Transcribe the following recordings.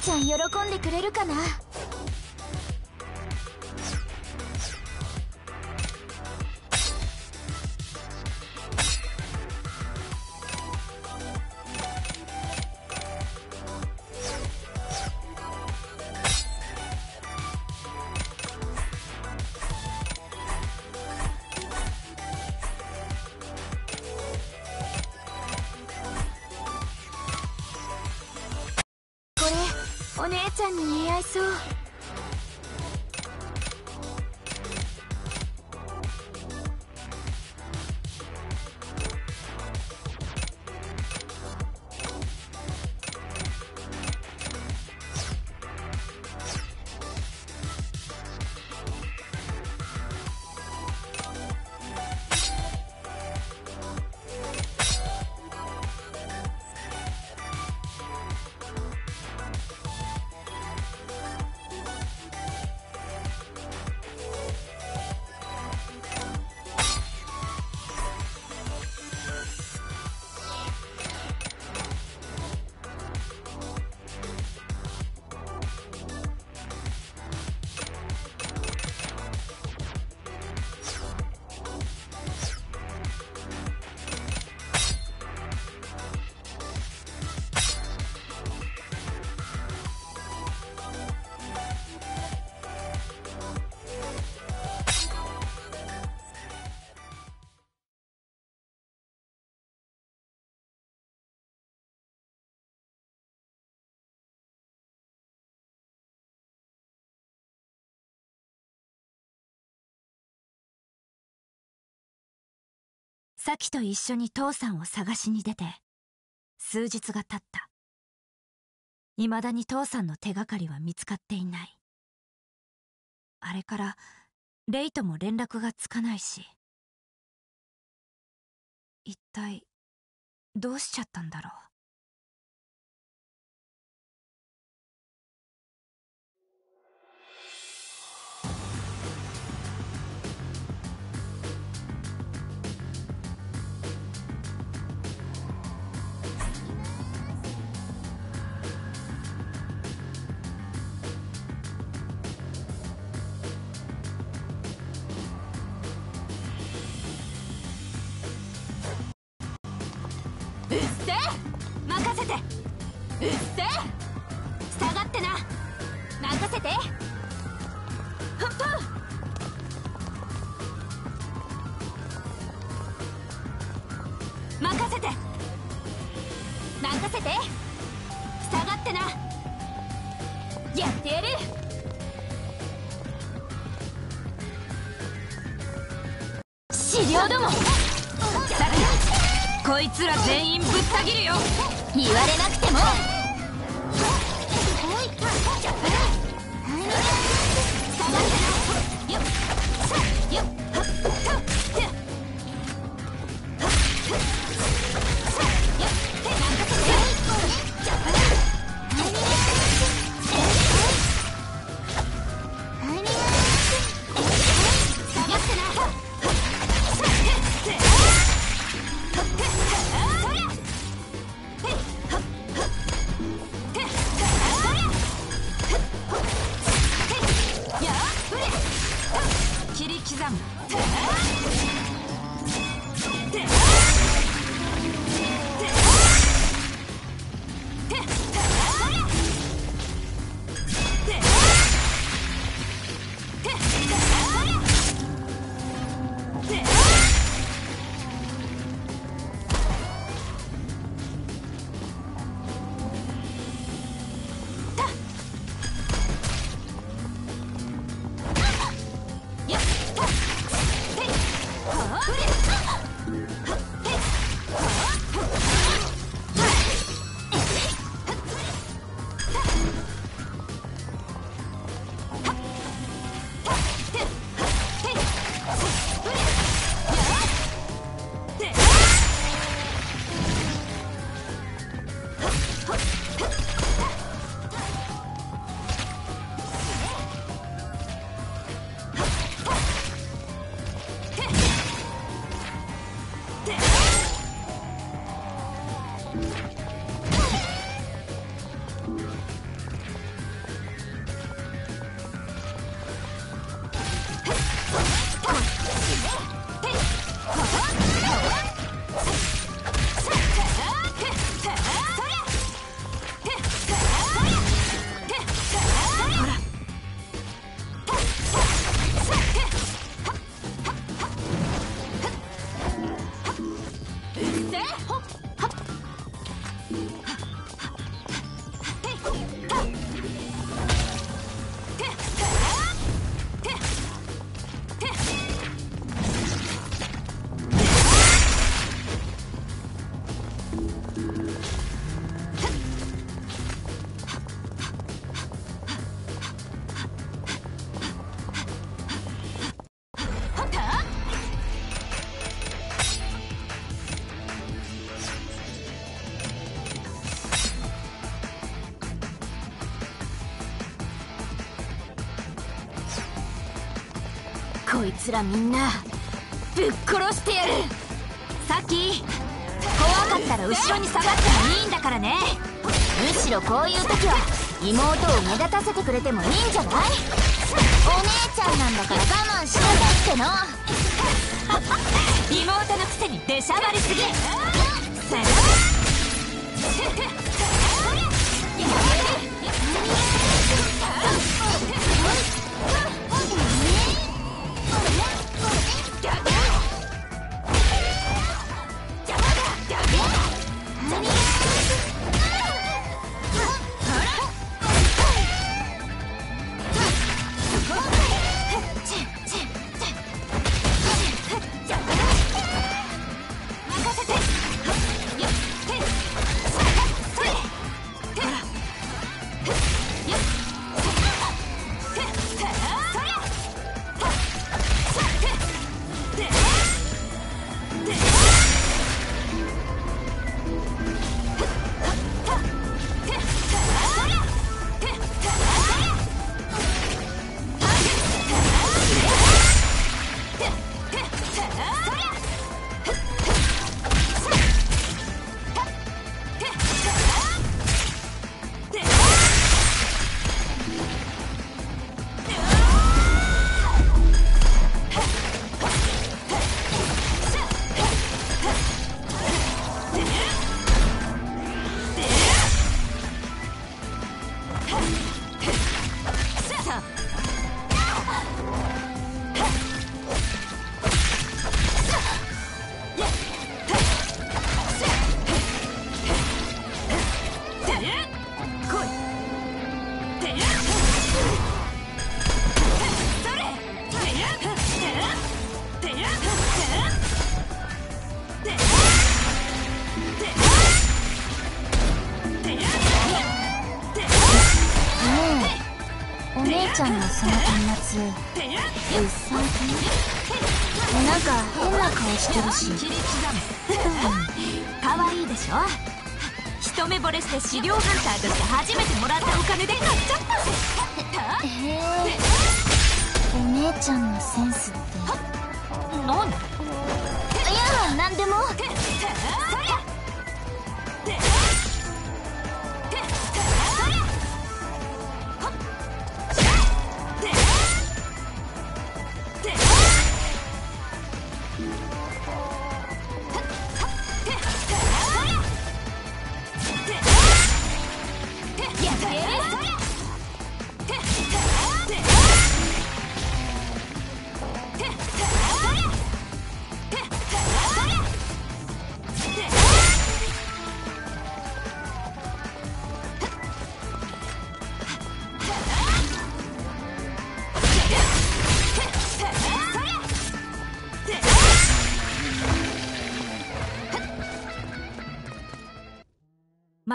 ちゃん喜んでくれるかな？サキと一緒に父さんを探しに出て数日が経った。未だに父さんの手がかりは見つかっていない。あれからレイとも連絡がつかないし。一体どうしちゃったんだろう。つらみんなぶっ殺してやる。さっき怖かったら後ろに下がってもいいんだからね。むしろこういう時は妹を目立たせてくれてもいいんじゃない？お姉ちゃんなんだから我慢しなさいっての。妹のくせに出しゃばりすぎ 一目惚れして資料ハンターとして初めてもらったお金で買っちゃったへえお姉ちゃんのセンス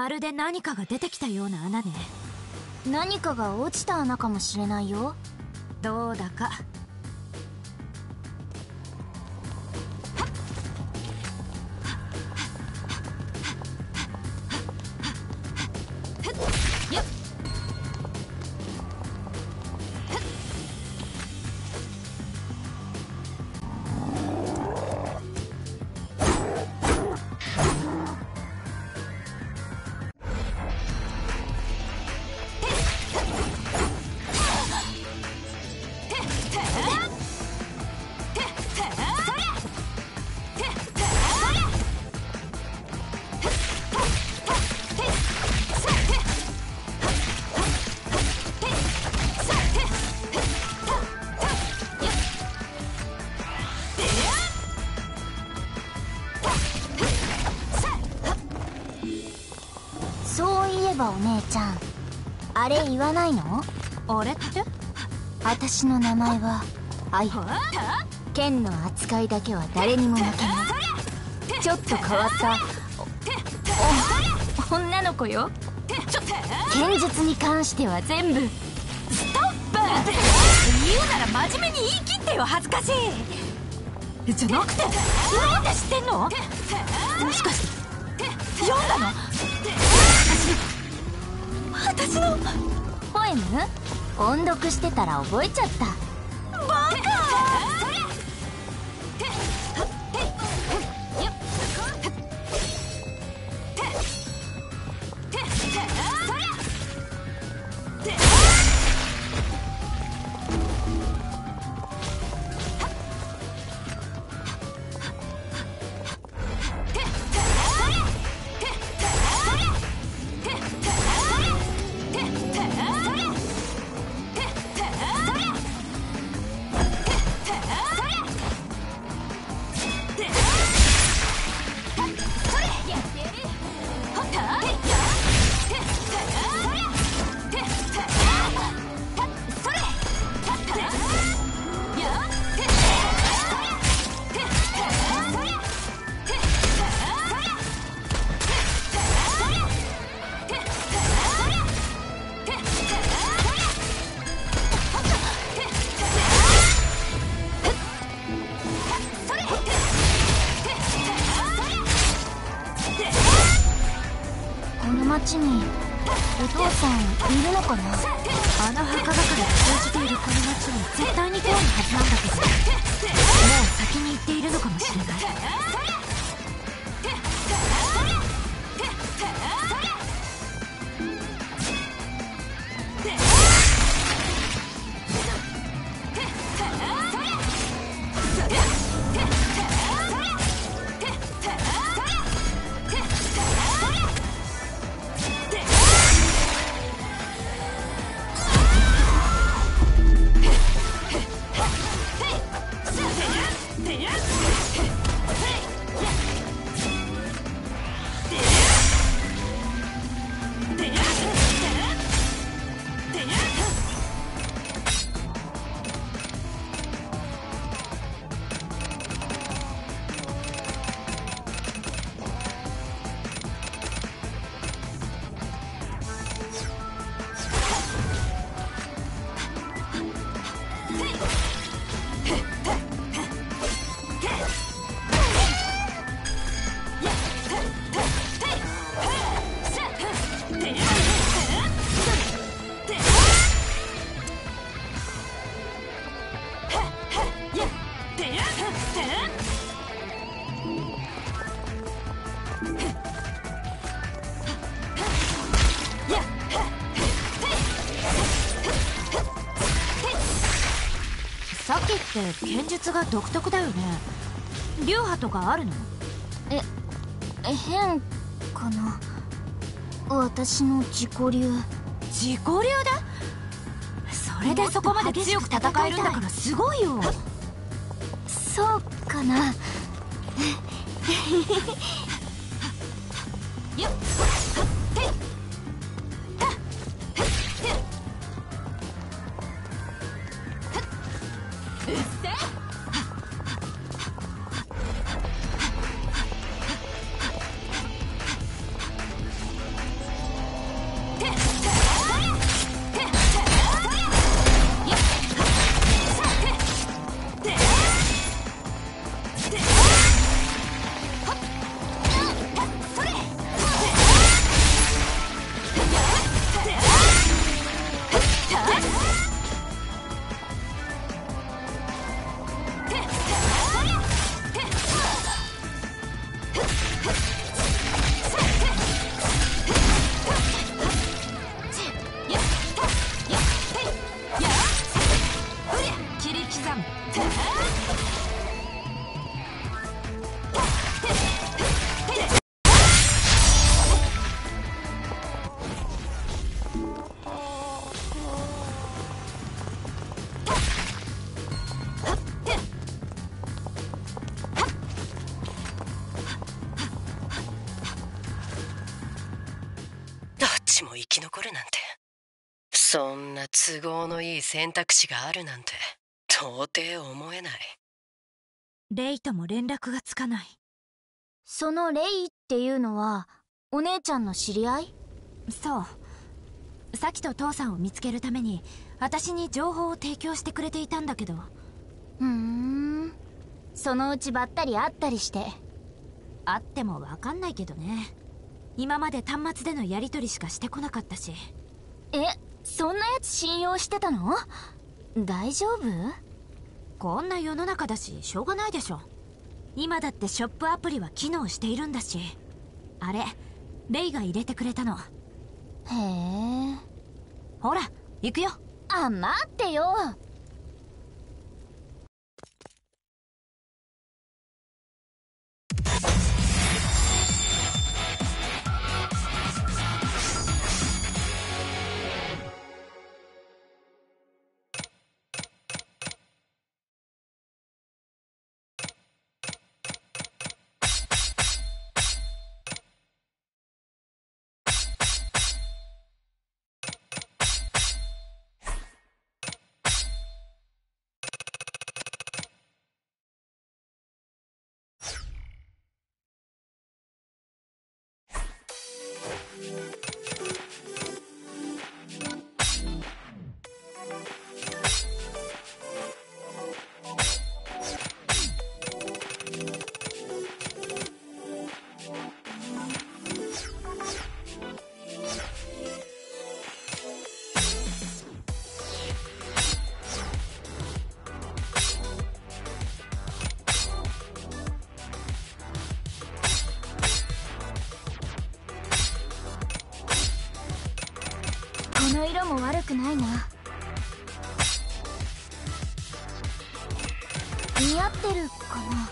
まるで何かが出てきたような穴ね。何かが落ちた穴かもしれないよ。ないの？俺って私の名前は愛剣の扱いだけは誰にも負けない。ちょっと変わった。女の子よ剣術に関しては全部ストップ言うなら真面目に言い切ってよ恥ずかしいじゃなくてなんで知ってんのもしかして読んだの私の私のポエム？音読してたら覚えちゃった。バカ！が独特だよね。流派とかあるの？え変かな？私の自己流。自己流でそれでそこまで強く戦えるんだからすごいよ。そうかな選択肢があるなんて到底思えない。レイとも連絡がつかない。そのレイっていうのはお姉ちゃんの知り合い？そう。サキと父さんを見つけるために私に情報を提供してくれていたんだけど。ふーん。そのうちばったり会ったりして。会っても分かんないけどね。今まで端末でのやり取りしかしてこなかったし。え？そんなやつ信用してたの？大丈夫？こんな世の中だししょうがないでしょ。今だってショップアプリは機能しているんだし。あれレイが入れてくれたの。へえ。ほら行くよ。あ待ってよの色も悪くないな。似合ってるかな？な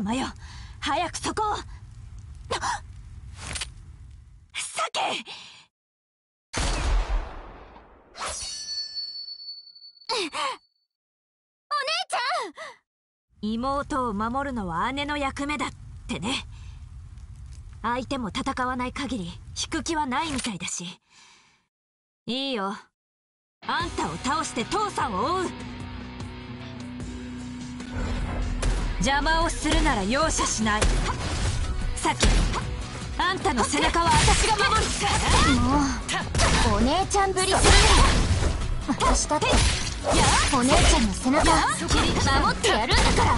邪魔よ。早くそこを。あ酒妹を守るのは姉の役目だってね。相手も戦わない限り引く気はないみたいだし。いいよ。あんたを倒して父さんを追う。邪魔をするなら容赦しない。さきあんたの背中は私が守るもうお姉ちゃんぶりするね。私だってお姉ちゃんの背中守ってやるんだから。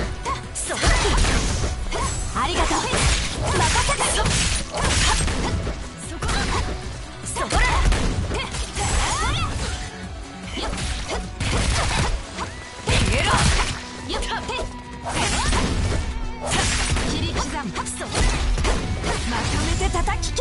ありがとう。任せてめ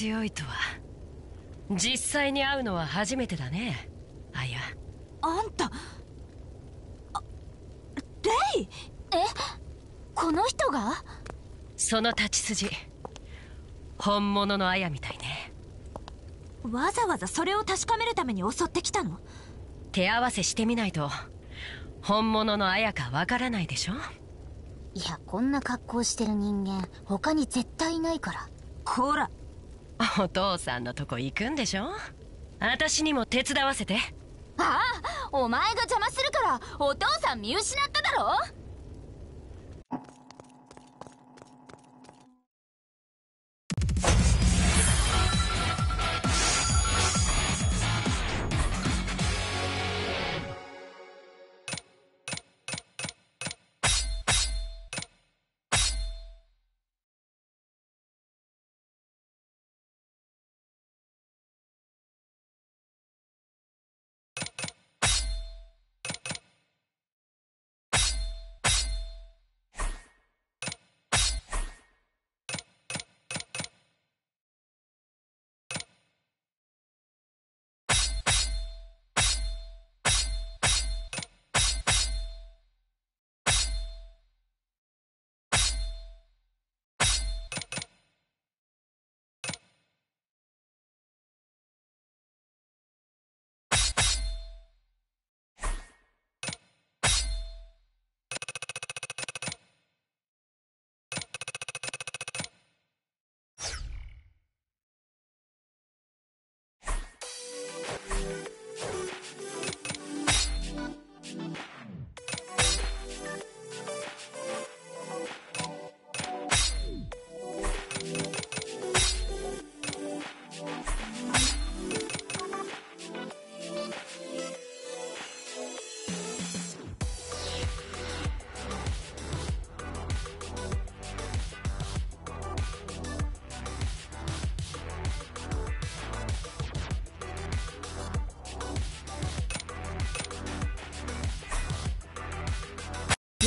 強いとは。実際に会うのは初めてだね。アヤ。あんた。あレイ？え？この人が？その立ち筋。本物のアヤみたいね。わざわざそれを確かめるために襲ってきたの？手合わせしてみないと。本物のアヤかわからないでしょ？いやこんな格好してる人間他に絶対いないから。こらお父さんのとこ行くんでしょ？私にも手伝わせて。ああお前が邪魔するからお父さん見失っただろ？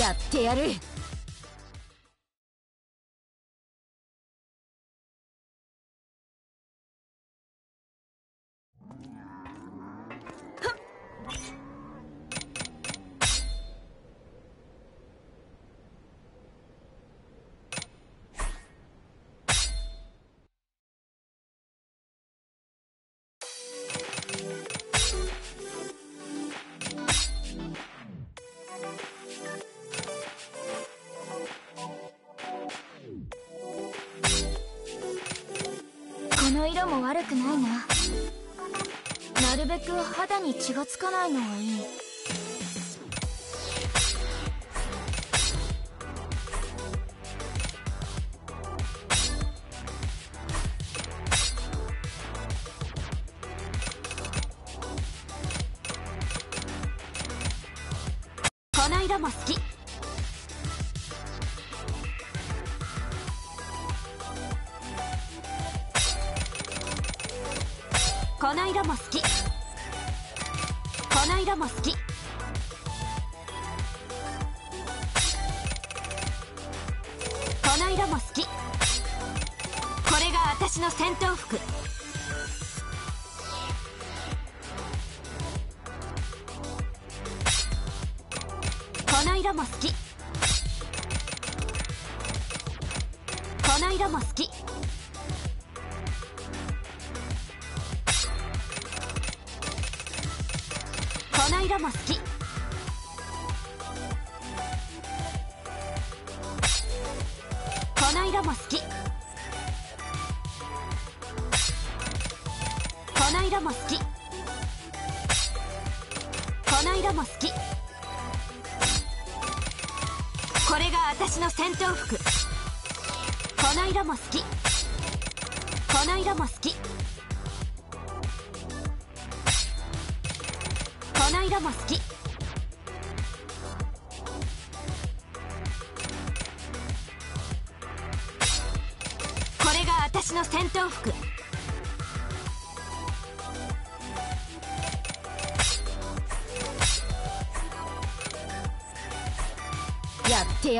やってやる。かないのがいい。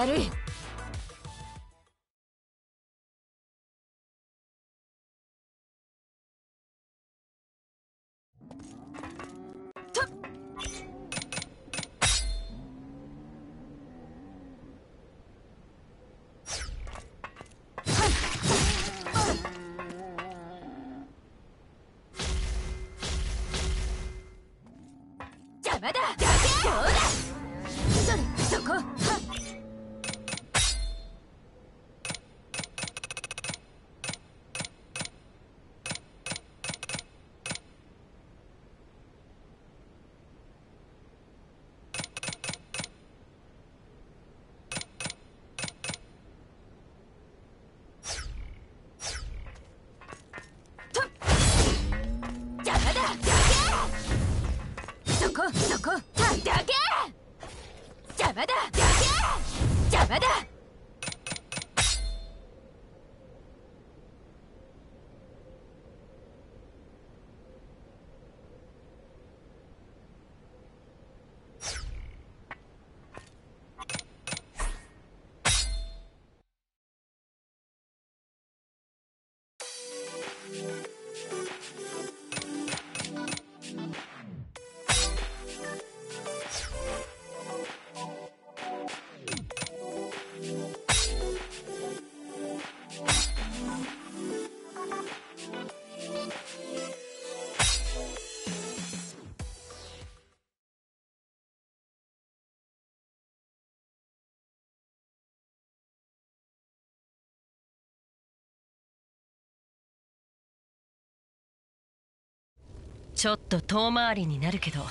やるまだ。ちょっと遠回りになるけど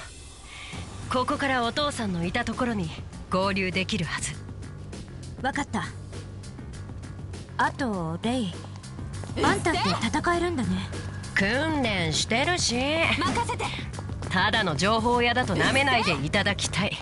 ここからお父さんのいたところに合流できるはず。分かった。あとレイ。あんたって戦えるんだね。訓練してるし。任せて。ただの情報屋だとなめないでいただきたい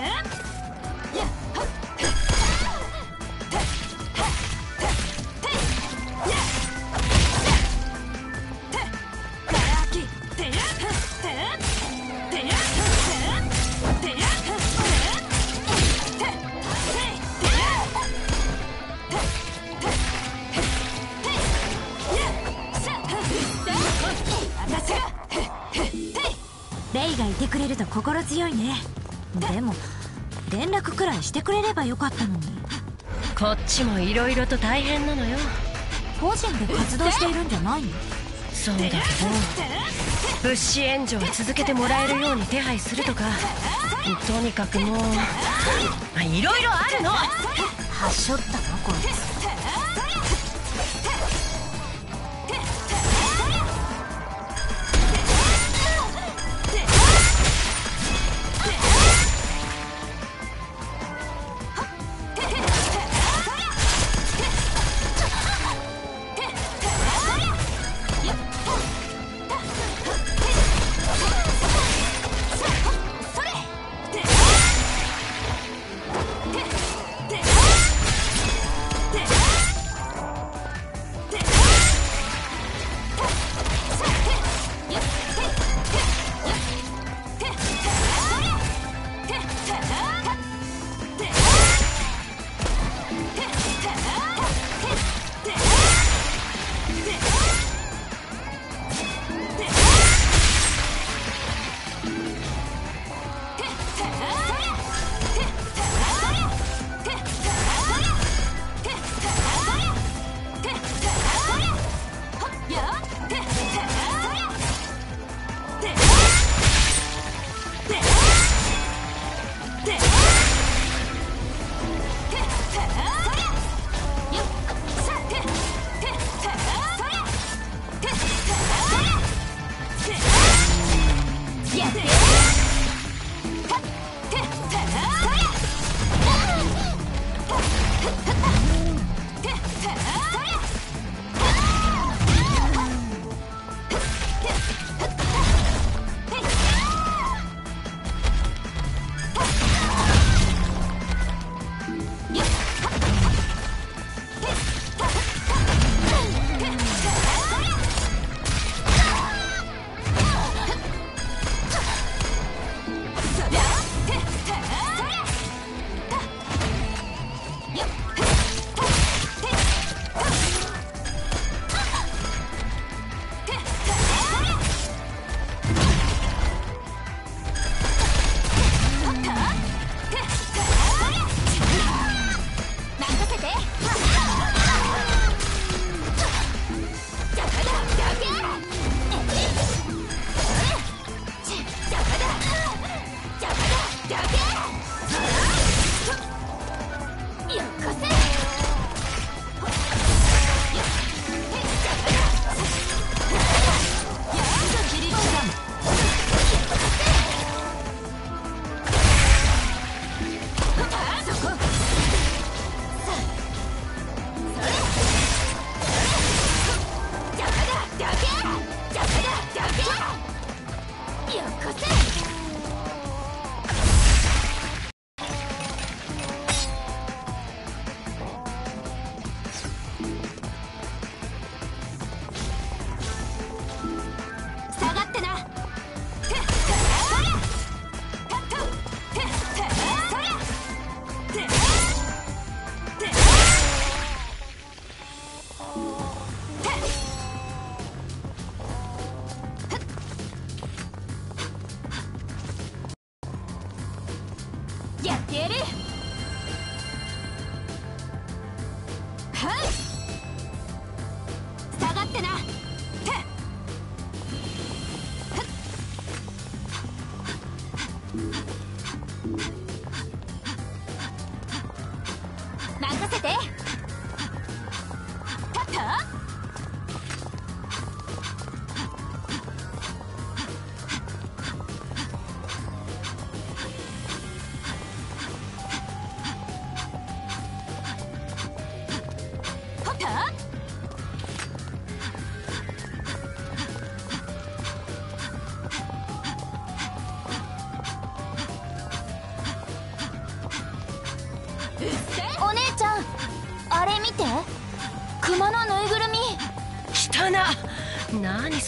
レよかったのに。こっちも色々と大変なのよ。個人で活動しているんじゃないの？そうだけど物資援助を続けてもらえるように手配するとかとにかくもうあいろいろあるの。はしょった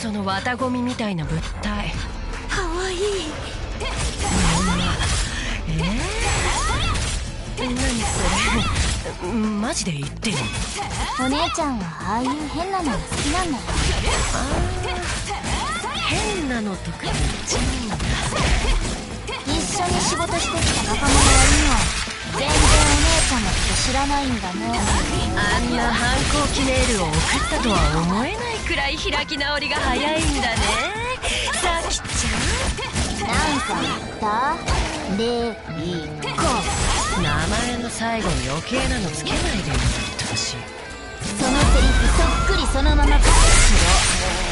その綿ゴミみたいな物体。かわいい何それ？マジで言ってる？お姉ちゃんはああいう変なのが好きなんだ。よ変なのとか。言っちゃうんだ一緒に仕事してきた仲間の割には全然お姉ちゃんのこと知らないんだね。あんな反抗期メールを送ったとは思えないくらい開き直りが早いんだね。さきちなんか言った？レイコゃん名前の最後に余計なのつけないでよ。ってほしいそのセリフそっくりそのまま。書くた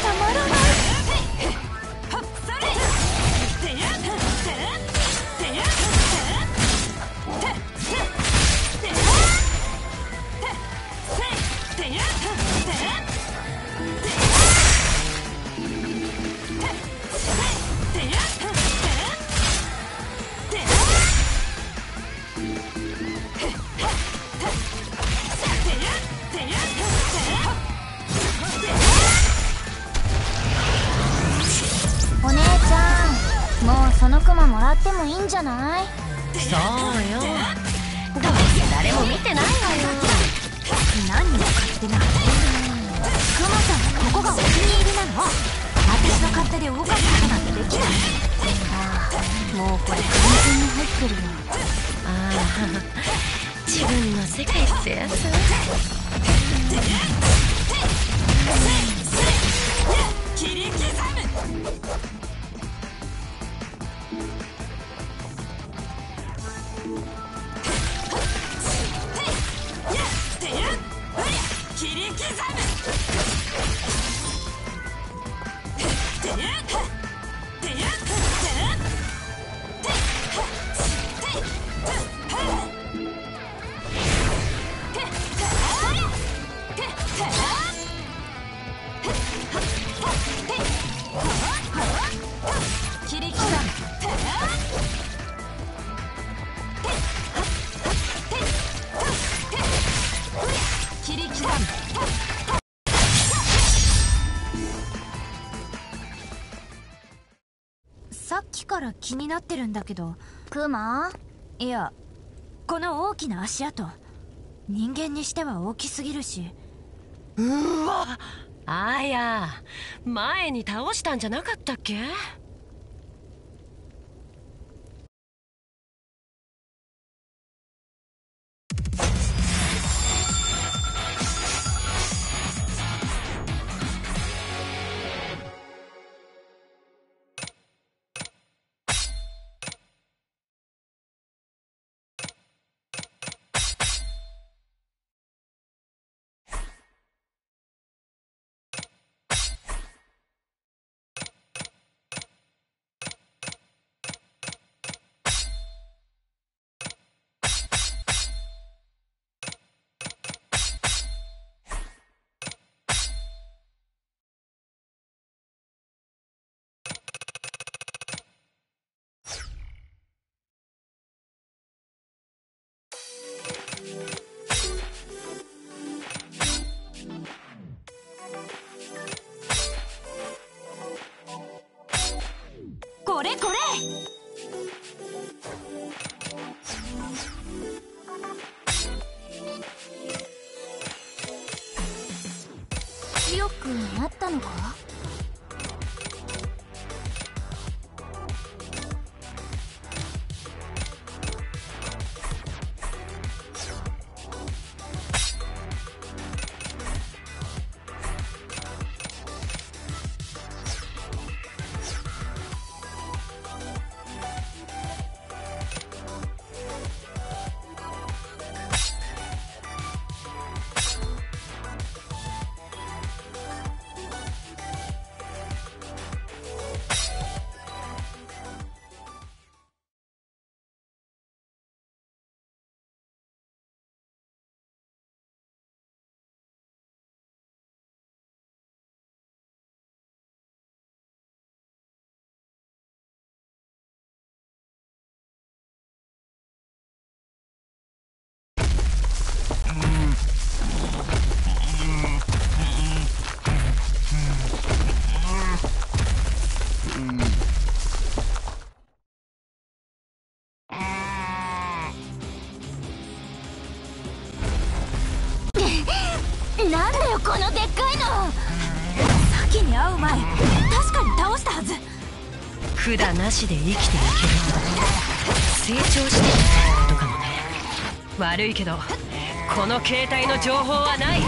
せ誰も見てないわよ何を勝手なクマさんはここがお気に入りなの私の勝手で動かすことなんてできない。ああもうこれ完全に入ってるよ。ああ自分の世界ってやつ切 is heaven! なってるんだけど。クマいやこの大きな足跡。人間にしては大きすぎるし。うわあや前に倒したんじゃなかったっけ？なんだよこのでっかいの。先に会う前確かに倒したはず。管なしで生きていける。成長してきたってことかもね。悪いけどこの携帯の情報はない。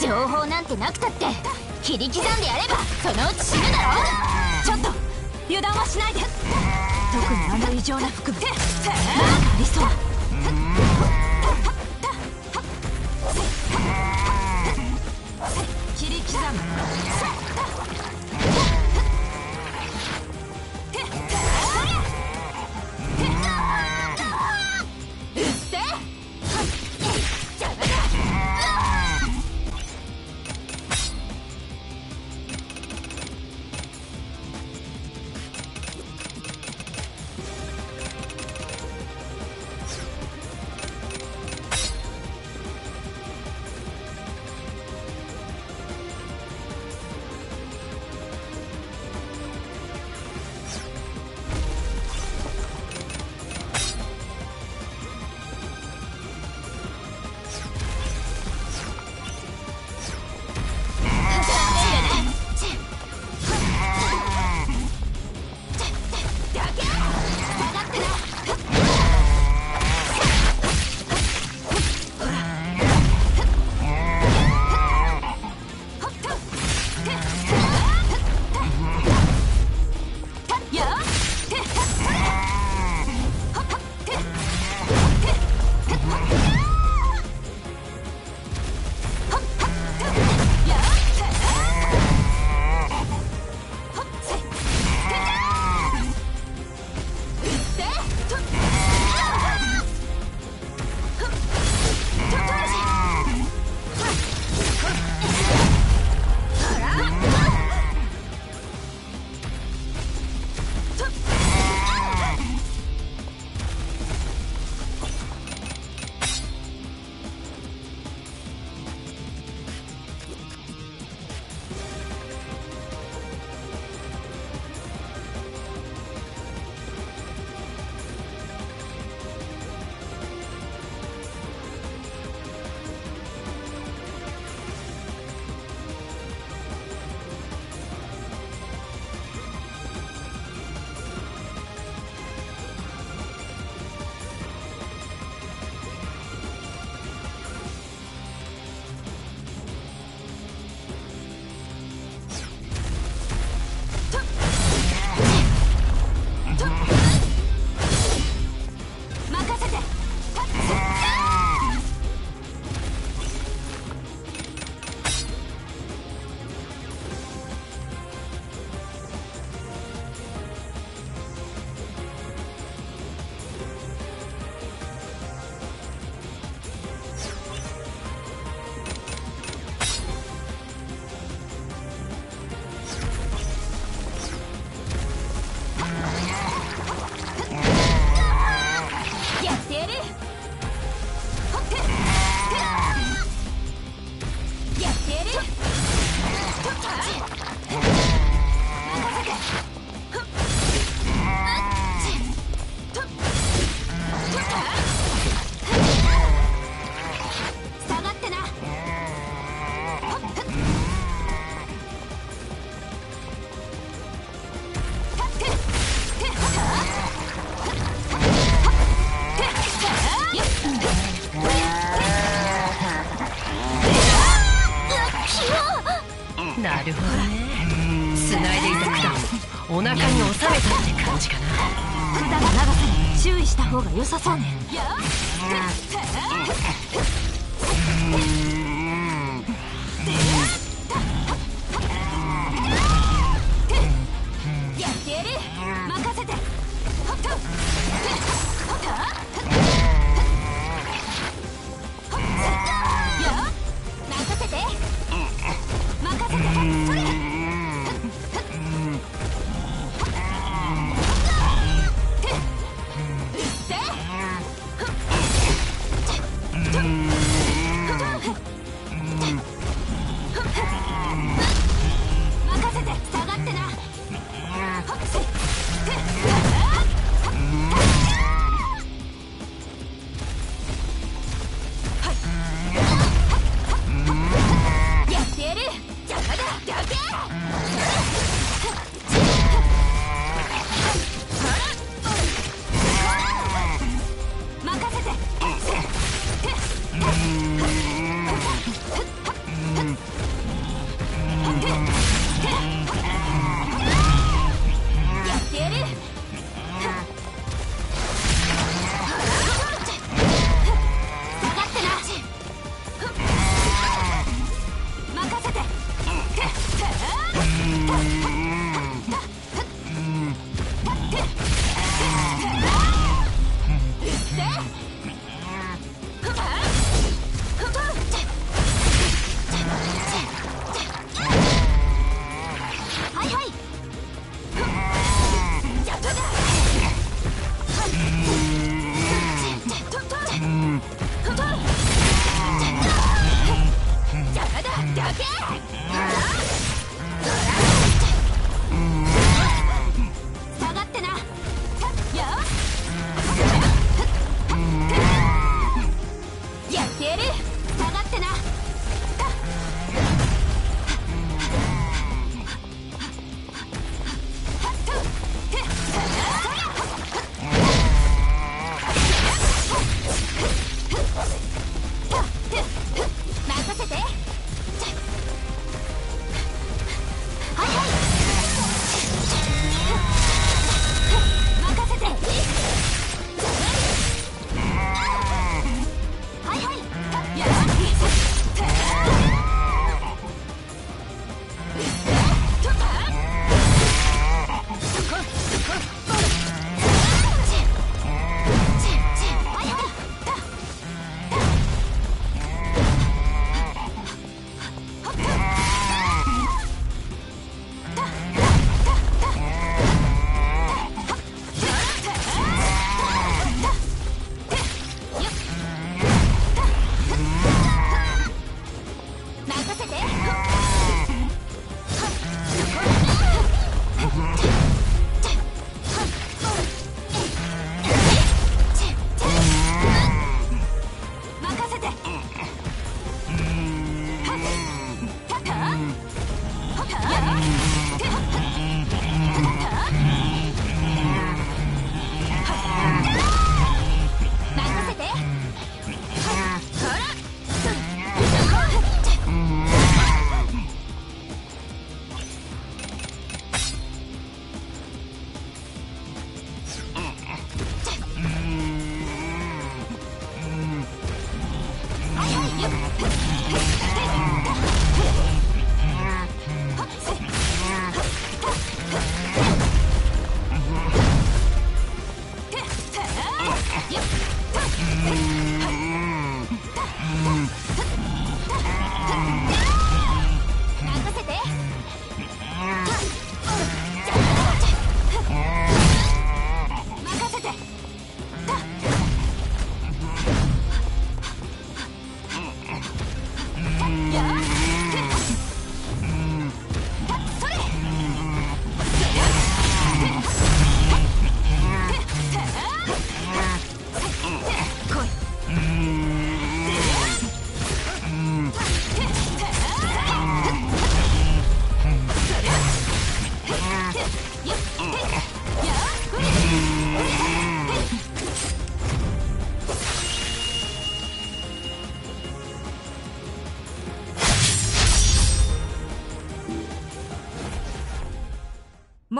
情報なんてなくたって切り刻んでやればそのうち死ぬだろ。ちょっと油断はしないで。特にあの異常な服部何かありそう刻む。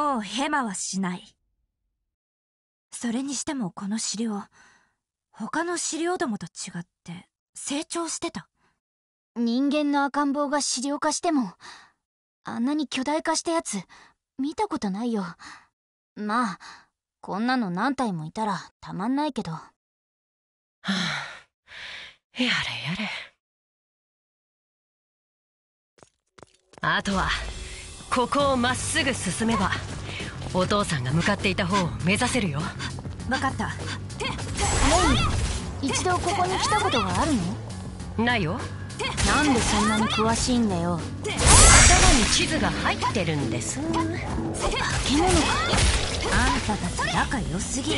もうヘマはしない。それにしてもこの資料他の資料どもと違って成長してた。人間の赤ん坊が資料化してもあんなに巨大化したやつ見たことないよ。まあこんなの何体もいたらたまんないけど。はあ、やれやれ。あとは、ここをまっすぐ進めば、お父さんが向かっていた方を目指せるよ。分かったメイ一度ここに来たことがあるの？ないよ。なんでそんなに詳しいんだよ頭に地図が入ってるんです。化け物かあんたたち仲良すぎ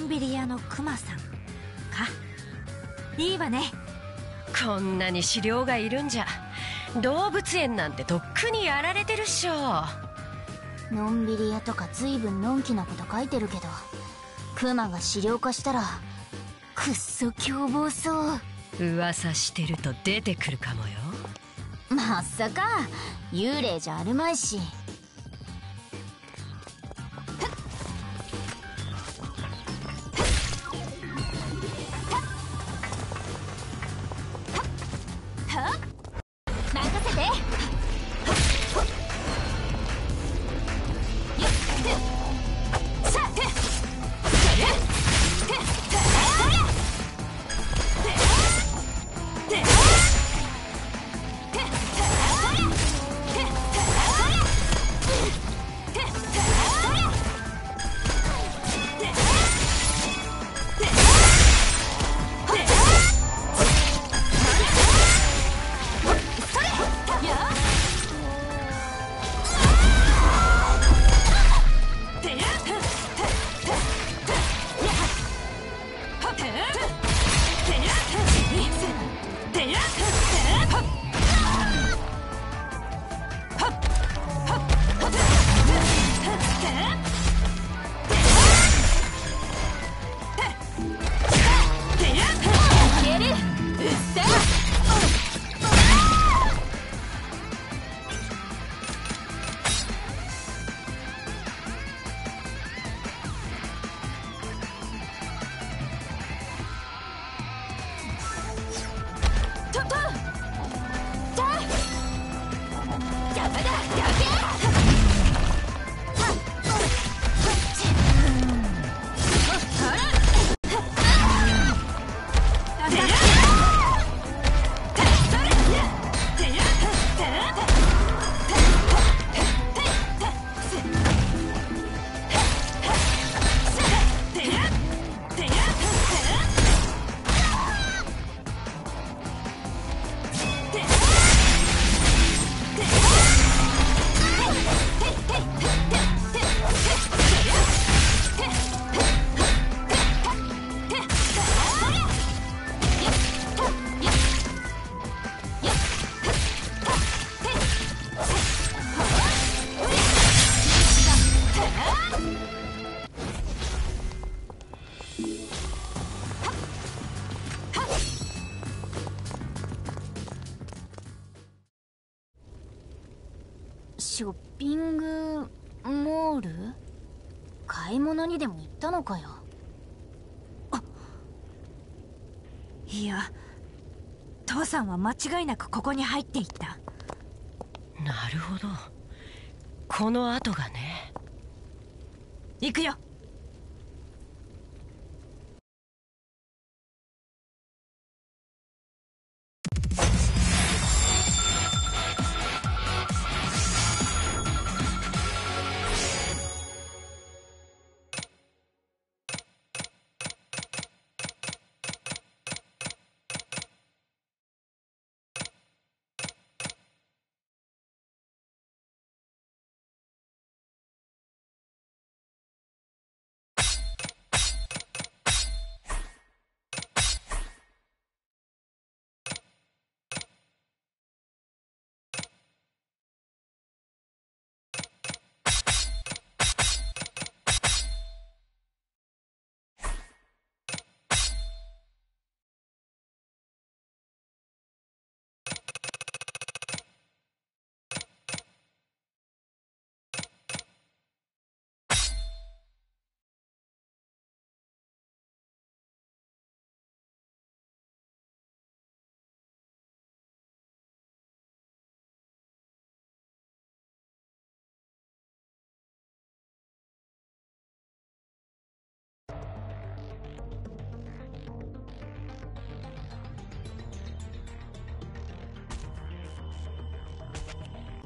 んびり屋のクマさん。か。いいわね。こんなに資料がいるんじゃ、動物園なんてとっくにやられてるっしょ。のんびり屋とか随分のんきなこと書いてるけどクマが資料化したらくっそ凶暴そう。噂してると出てくるかもよ。まさか。幽霊じゃあるまいしは間違いなくここに入っていったなるほど。この後がね。行くよ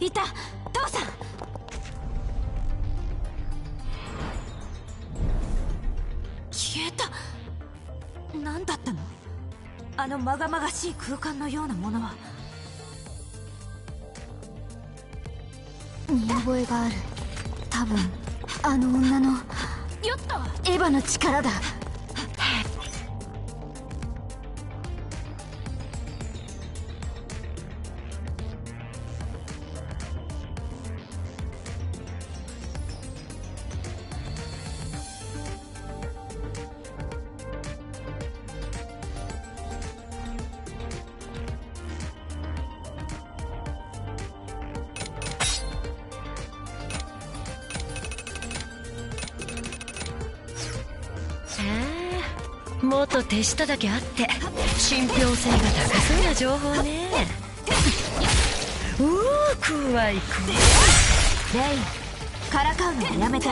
いた。父さん。消えた。何だったの？あのまがまがしい空間のようなものは。見覚えがある。多分あの女の。よっとエヴァの力だ元手下だけあって信憑性が高そうな情報ね。うお怖い怖い。レイからかうのはやめて。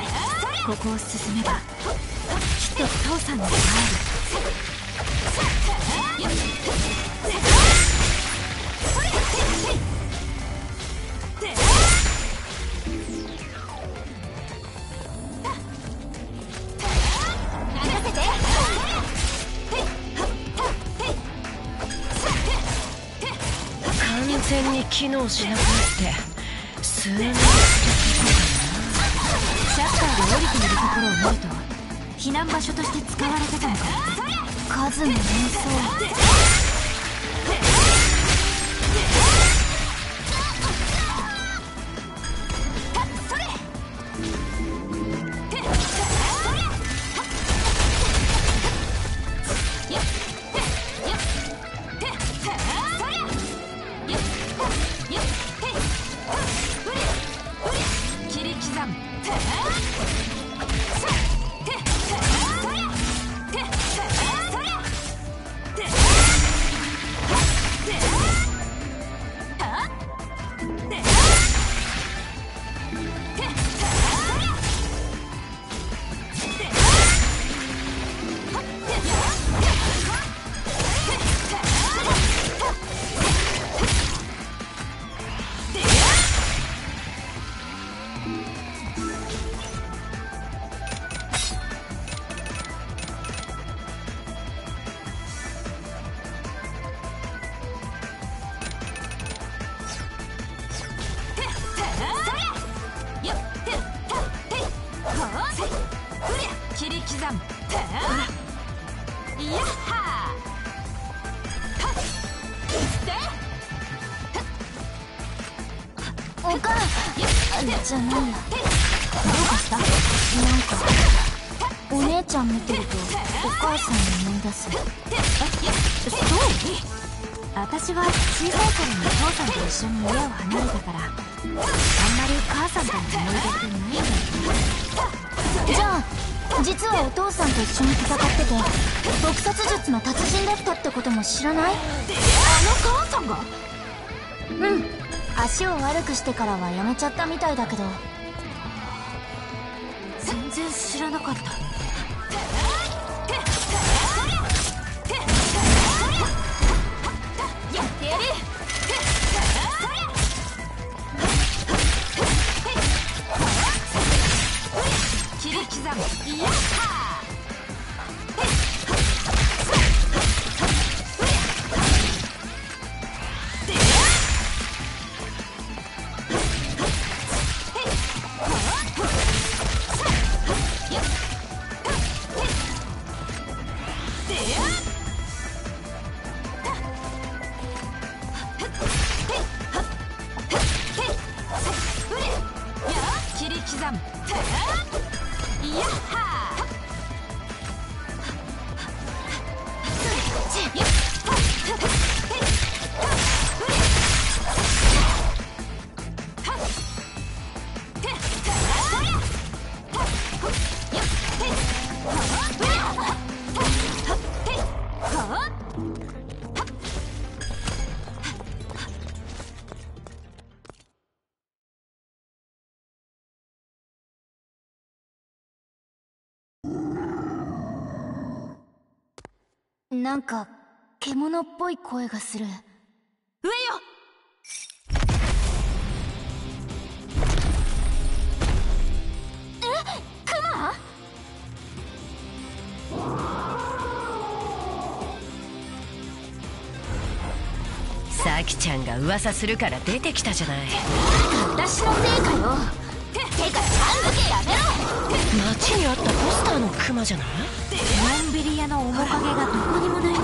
ここを進めばきっと父さんに会任機能しなくなって数年えるシャッターが降りているところを見ると避難場所として使われてたのか。数の連想。らない？あの母さんが？うん。足を悪くしてからはやめちゃったみたいだけどなんか獣っぽい声がする。上よ！えクマ！サキちゃんが噂するから出てきたじゃない。私のせいかよ。てかちゃん付けやめろ！街にあったポスターのクマじゃない？屋の面影がどこにもないんだ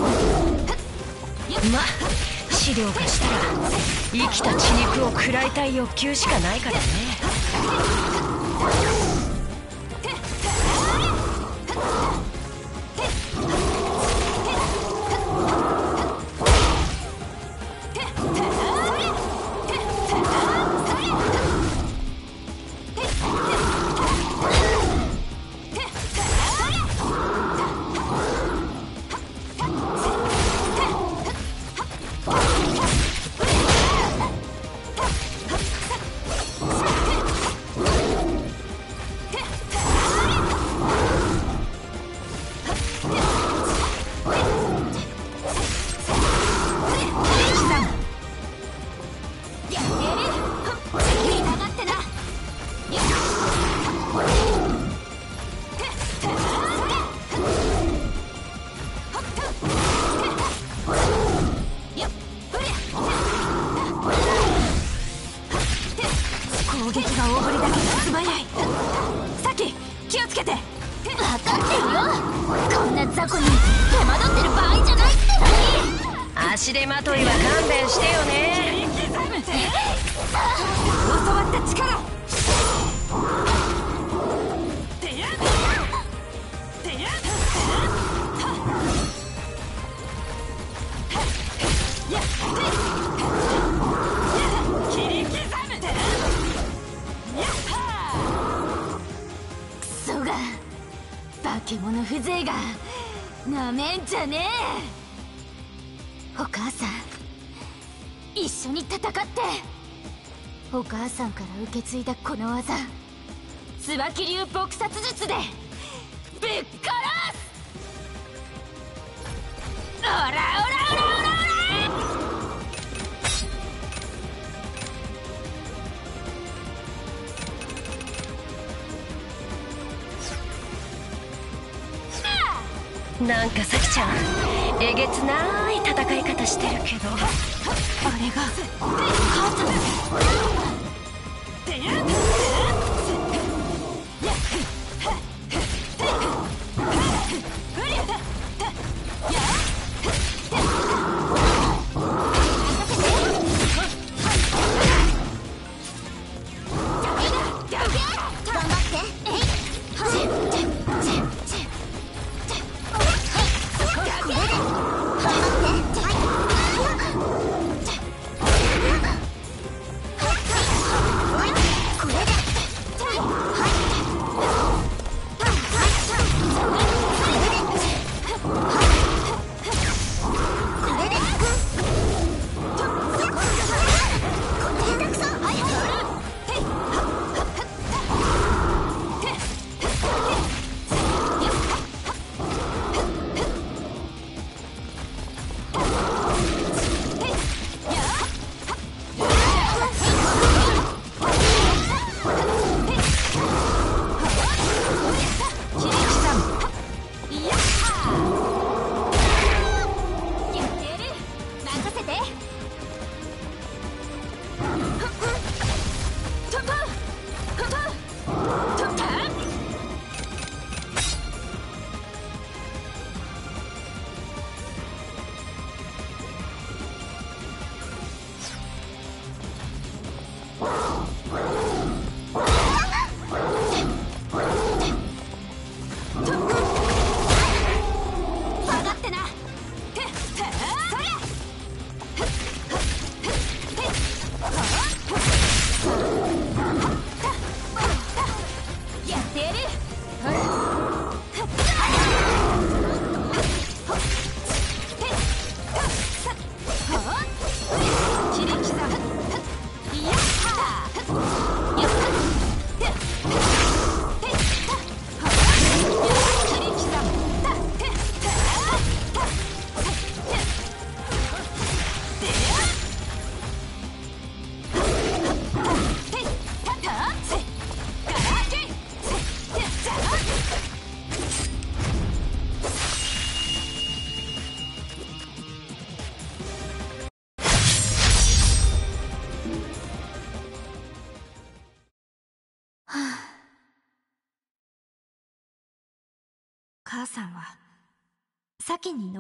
まあ資料がしたら生きた血肉を食らいたい欲求しかないからね。受け継いだこの技。椿流撲殺術でぶっ殺す！オラオラオラオラなんか咲ちゃん。えげつない戦い方してるけど。あれが勝つの。End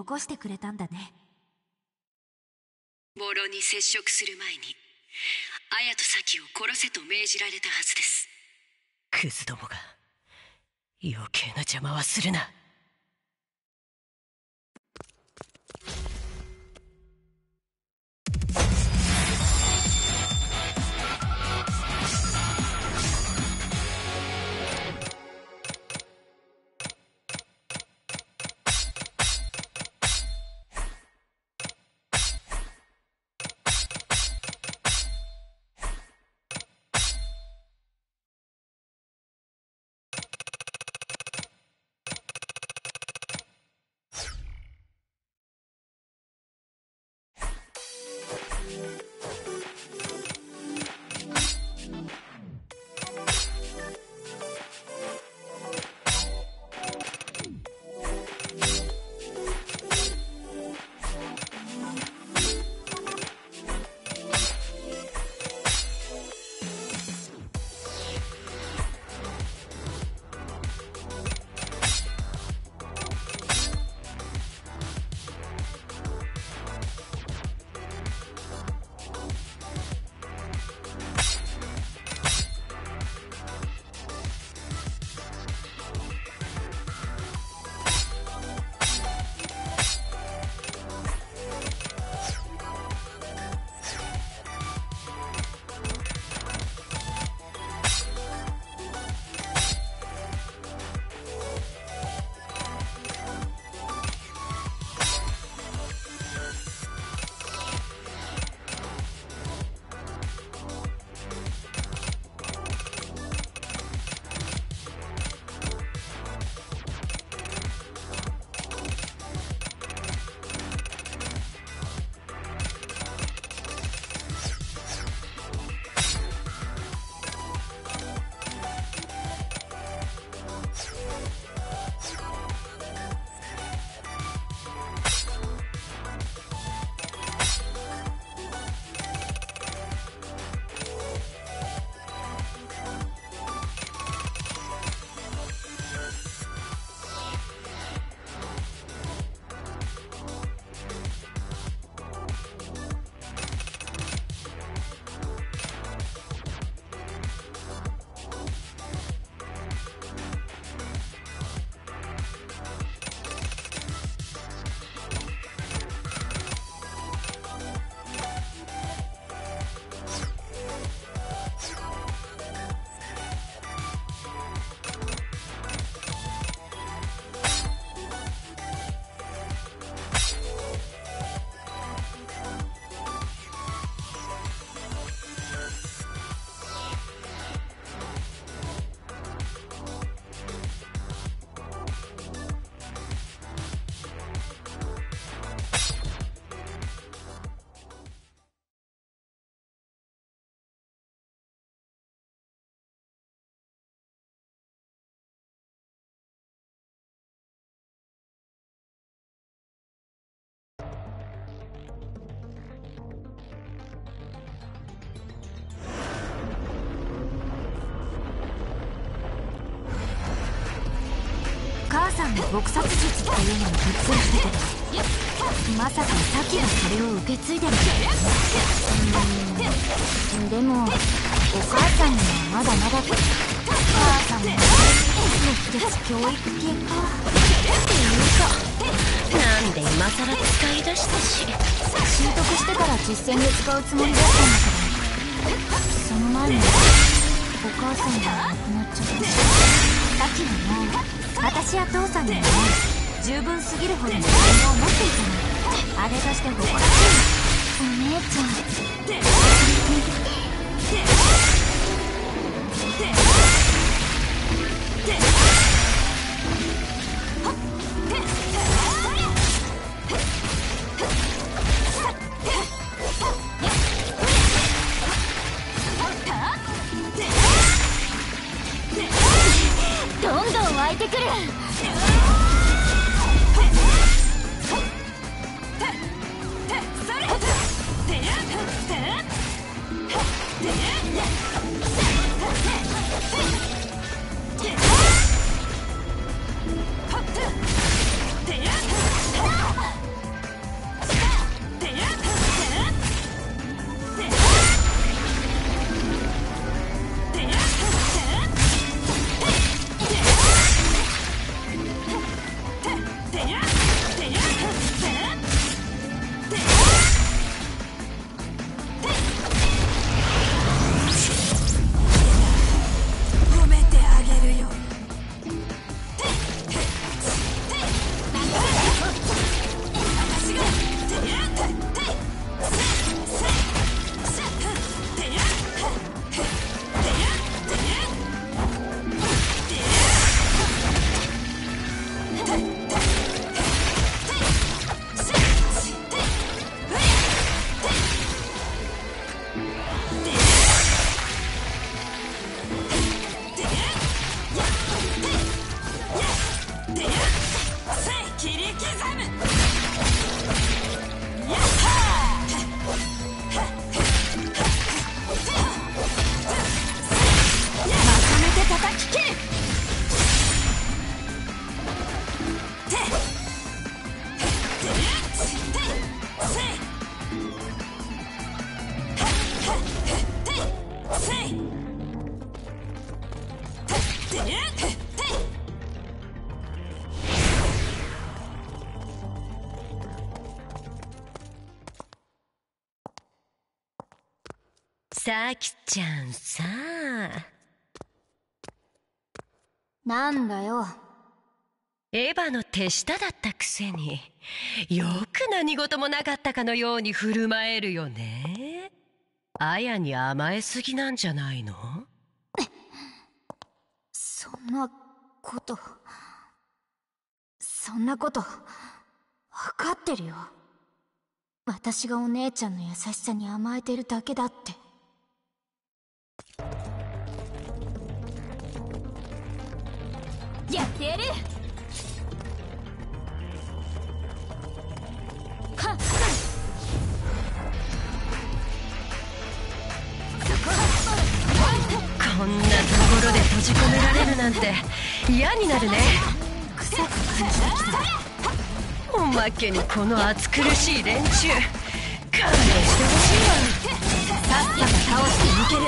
残してくれたんだね。ボロに接触する前に綾と咲を殺せと命じられたはずです。クズどもが余計な邪魔はするな撲殺術っていうのにびっくりしたけどまさかサキがそれを受け継いでるうんでもお母さんにはまだまだ母さんも熱血教育系かっていうかなんで今さら使い出したし習得してから実戦で使うつもりだったんだけどその前にお母さんが亡くなっちゃった。しキはもう私や父さんにも十分すぎるほどの才能を持っていたのあれとして誇らしいお姉ちゃんど湧いてくる。手下だったくせによく何事もなかったかのように振る舞えるよね。アヤに甘えすぎなんじゃないの？そんなことそんなこと分かってるよ。私がお姉ちゃんの優しさに甘えてるだけだって。やってやる！こんなところで閉じ込められるなんて嫌になるね。おまけにこの暑苦しい連中。勘弁してほしいわ。さっさと倒して抜ける。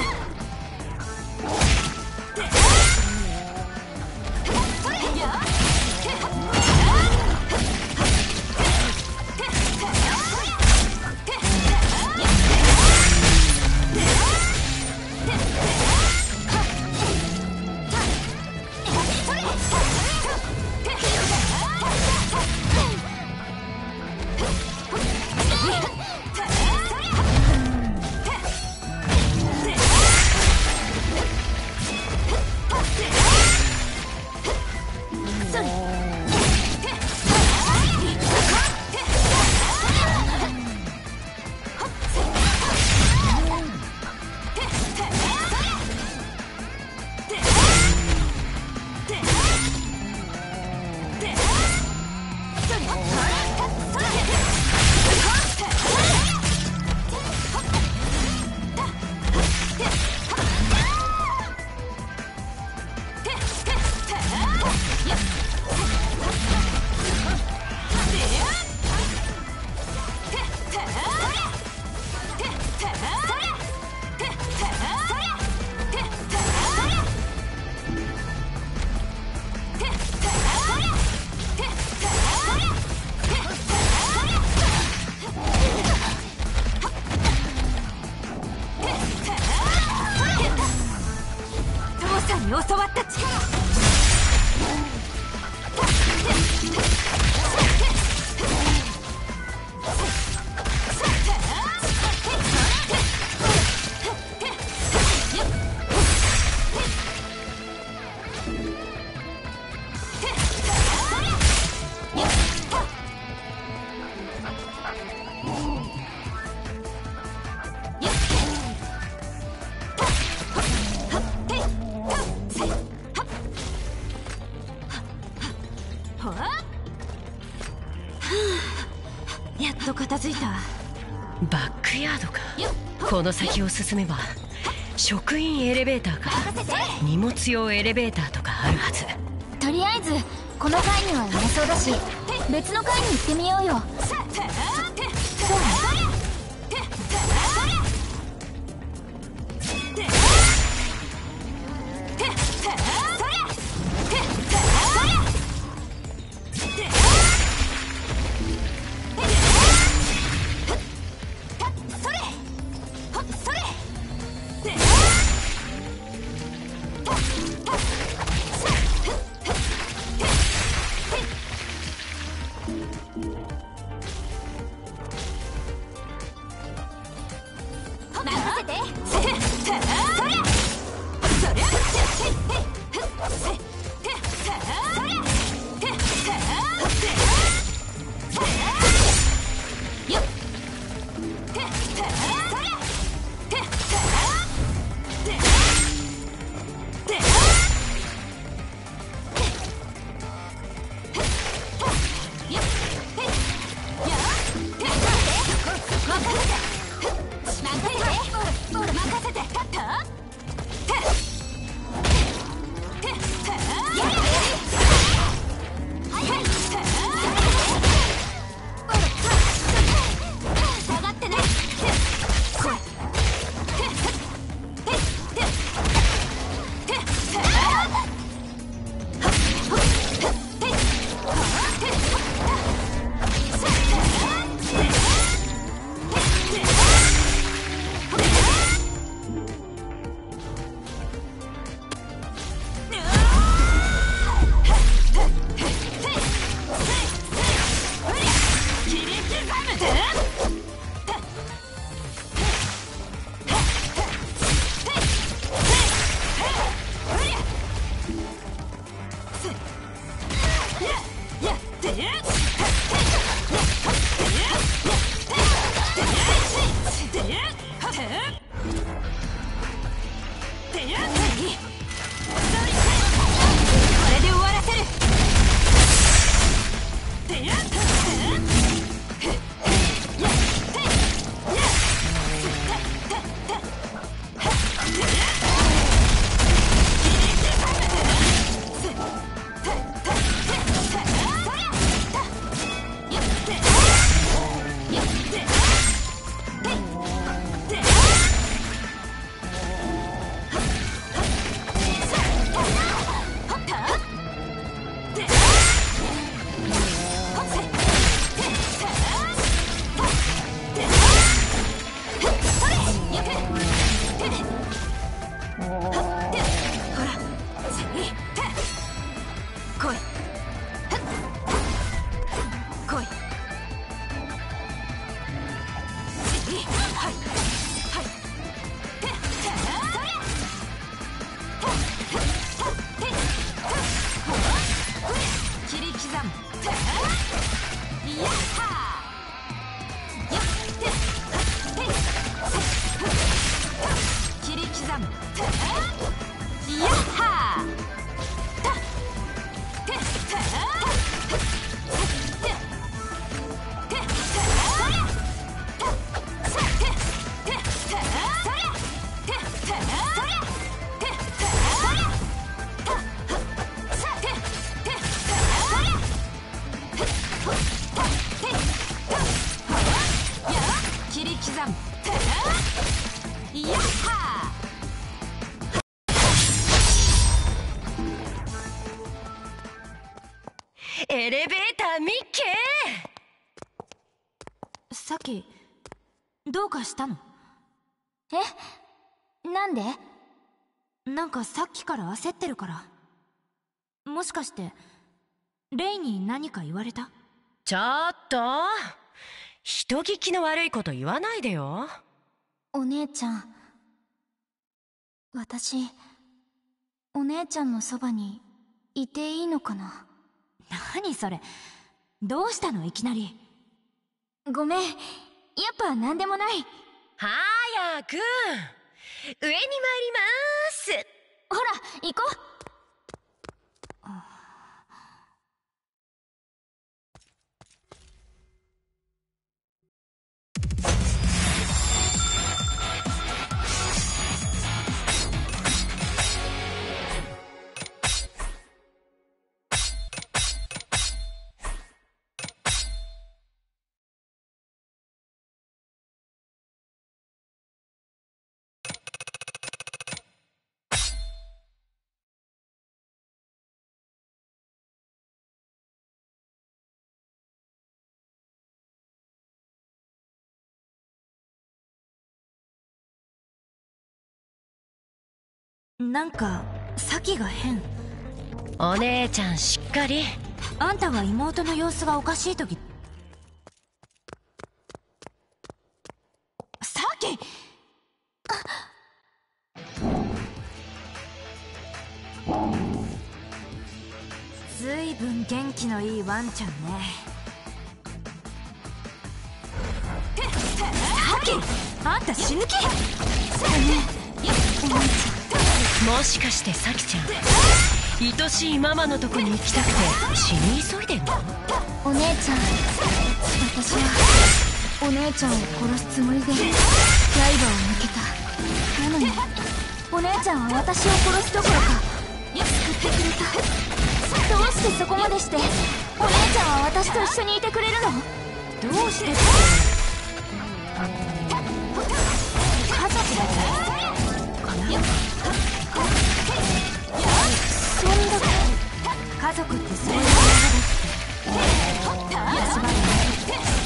この先を進めば職員エレベーターか荷物用エレベーターとかあるはず。とりあえずこの階には入れそうだし別の階に行ってみようよかしたの？え？なんで？なんかさっきから焦ってるから。もしかしてレイに何か言われた？ちょっと！人聞きの悪いこと言わないでよ。お姉ちゃん。私お姉ちゃんのそばにいていいのかな？何それ？どうしたの？いきなり。ごめん。やっぱ何でもない。早く上に参ります。ほら行こなんかサキが変。お姉ちゃんしっかり。あんたが妹の様子がおかしい時。サキずいぶん元気のいいワンちゃんね。サキあんた死ぬ気もしかして咲ちゃん愛しいママのとこに行きたくて死に急いでんの？お姉ちゃん私はお姉ちゃんを殺すつもりで刃を向けたなのにお姉ちゃんは私を殺すどころか救ってくれたどうしてそこまでしてお姉ちゃんは私と一緒にいてくれるのどうしてって家族ってそういうものだって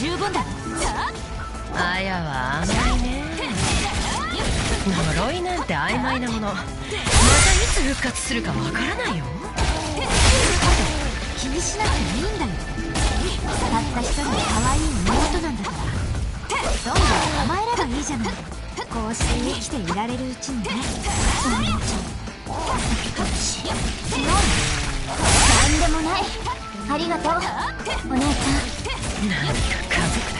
十分だ。あやは甘いね。呪いなんて曖昧なもの。またいつ復活するかわからないよ。気にしなくていいんだよ。たった一人の可愛い妹なんだから。どんどん甘えればいいじゃない。こうして生きていられるうちにね。お姉ちゃんなんでもないありがとう。お姉ちゃん。何が家族だ。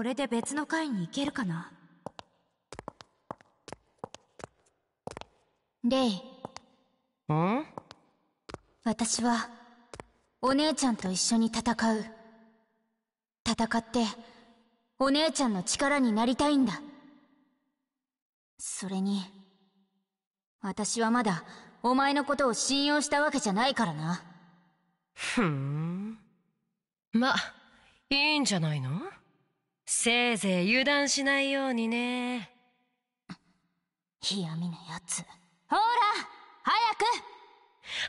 これで別の階に行けるかな？レイ。ん？私はお姉ちゃんと一緒に戦う。戦ってお姉ちゃんの力になりたいんだ。それに私はまだお前のことを信用したわけじゃないからな。ふん。まいいんじゃないの？せいぜい油断しないようにね。嫌味なやつ。ほら早く。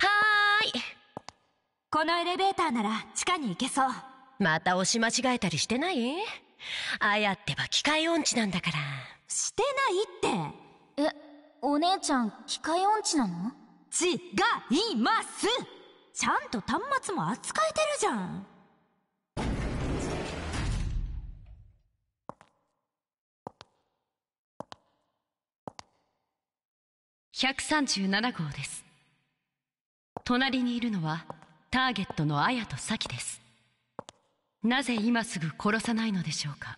はーい。このエレベーターなら地下に行けそう。また押し間違えたりしてない？あやってば機械音痴なんだから。してないって。えお姉ちゃん機械音痴なの？違います。ちゃんと端末も扱えてるじゃん137号です。隣にいるのはターゲットの綾と咲です。なぜ今すぐ殺さないのでしょうか？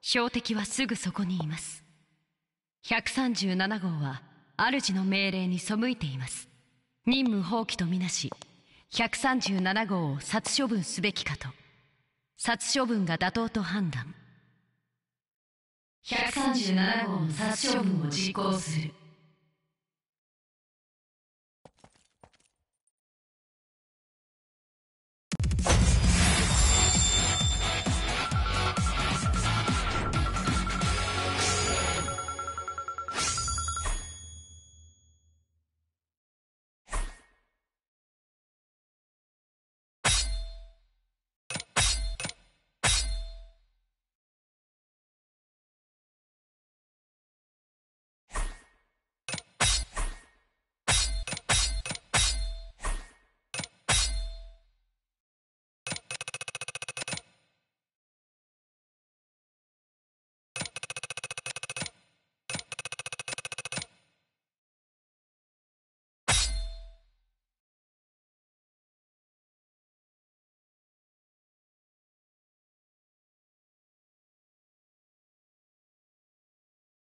標的はすぐそこにいます。137号は主の命令に背いています。任務放棄とみなし137号を殺処分すべきかと。殺処分が妥当と判断。137号の殺処分を実行する。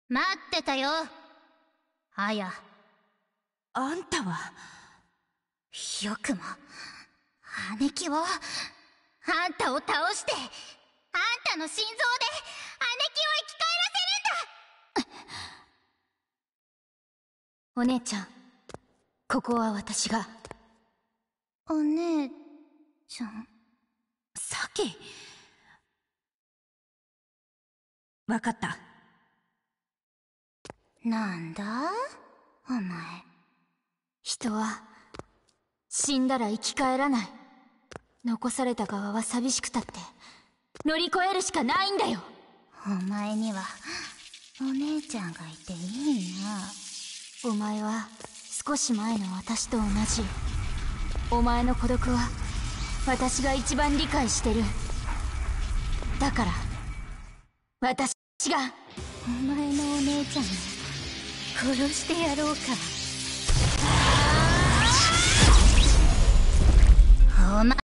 待ってたよ。あや。あんたは？よくも。姉貴を。あんたを倒して。あんたの心臓で。姉貴を生き返らせるんだ。お姉ちゃん。ここは私が。お姉ちゃん。さき。わかったなんだ？お前。人は死んだら生き返らない。残された側は寂しくたって。乗り越えるしかないんだよ。お前にはお姉ちゃんがいていいな。お前は少し前の私と同じ。お前の孤独は私が一番理解してる。だから私が。お前のお姉ちゃんを殺してやろうか。お前。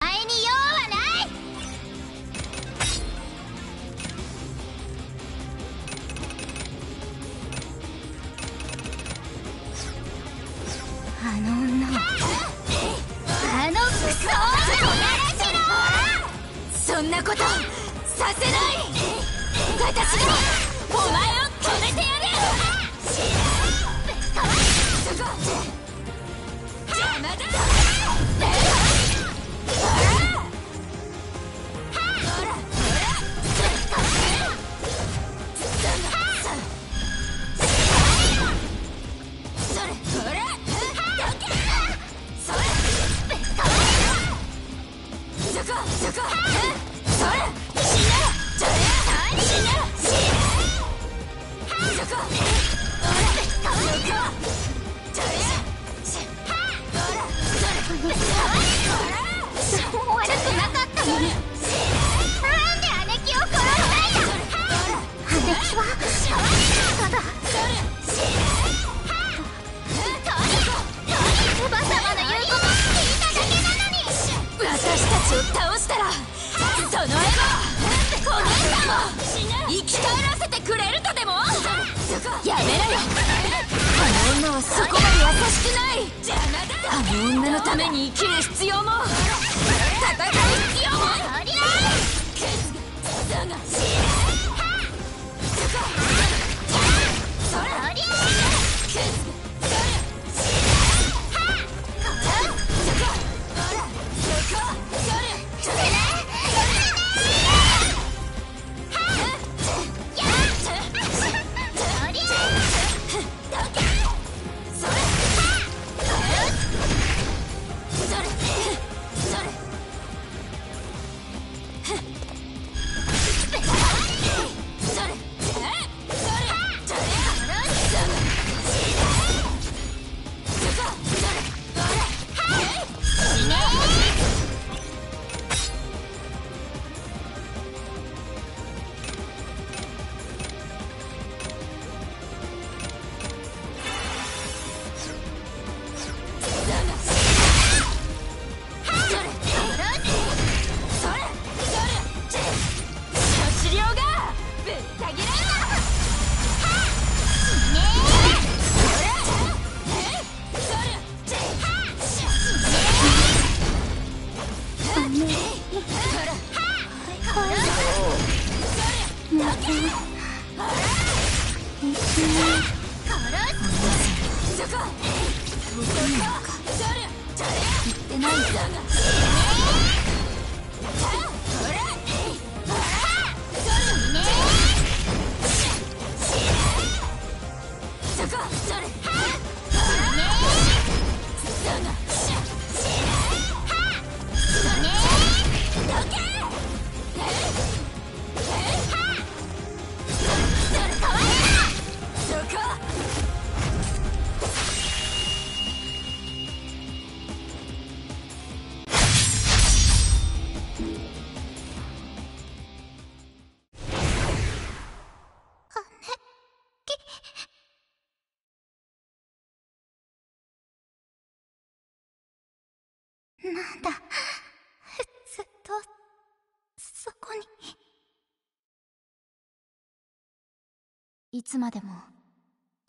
つまでも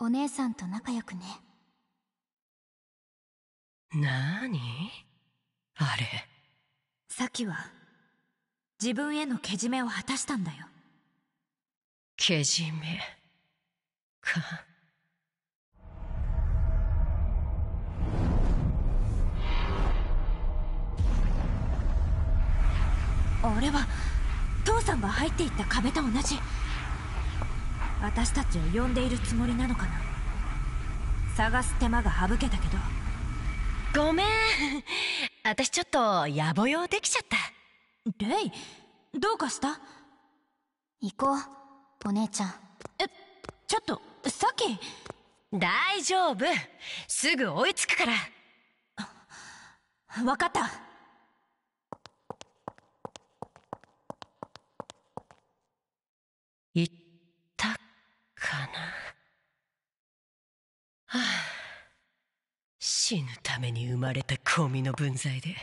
お姉さんと仲良くね。なーにあれ？さきは自分へのけじめを果たしたんだよ。けじめ？か。俺は父さんが入っていった壁と同じ。私たちを呼んでいるつもりなのかな？探す手間が省けたけど。ごめん。私ちょっと野暮用できちゃった。レイどうかした？行こうお姉ちゃん。えちょっとさっき。大丈夫。すぐ追いつくから。分かった言ったかなはあ死ぬために生まれたゴミの分際で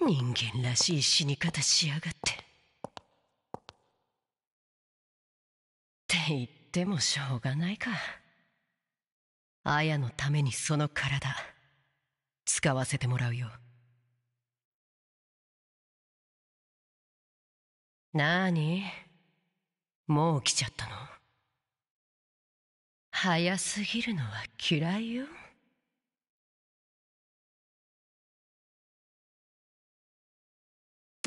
人間らしい死に方しやがって。って言ってもしょうがないか。アヤのためにその体使わせてもらうよ。なーにもう来ちゃったの。早すぎるのは嫌いよ。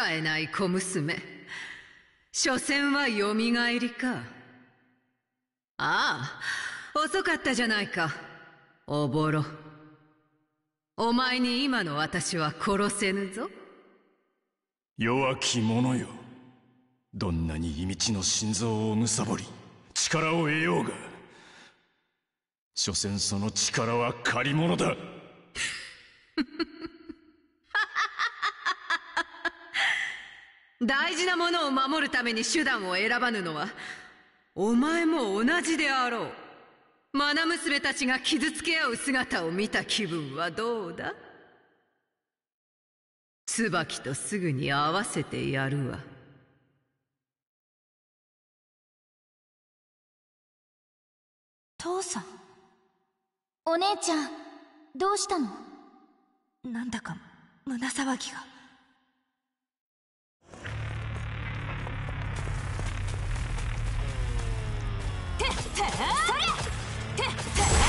使えない小娘。所詮はよみがえりか。ああ遅かったじゃないか。おぼろ。お前に今の私は殺せぬぞ。弱き者よ。どんなにい道の心臓を貪り力を得ようが所詮その力は借り物だ 大事なものを守るために手段を選ばぬのはお前も同じであろう。愛娘たちが傷つけ合う姿を見た気分はどうだ？椿とすぐに会わせてやるわ。父さん。お姉ちゃんどうしたの？なんだか胸騒ぎがそれ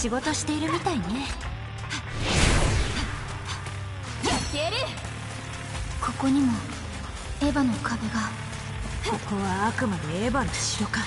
仕事しているみたいね。ここにもエヴァの壁が。ここはあくまでエヴァの城か。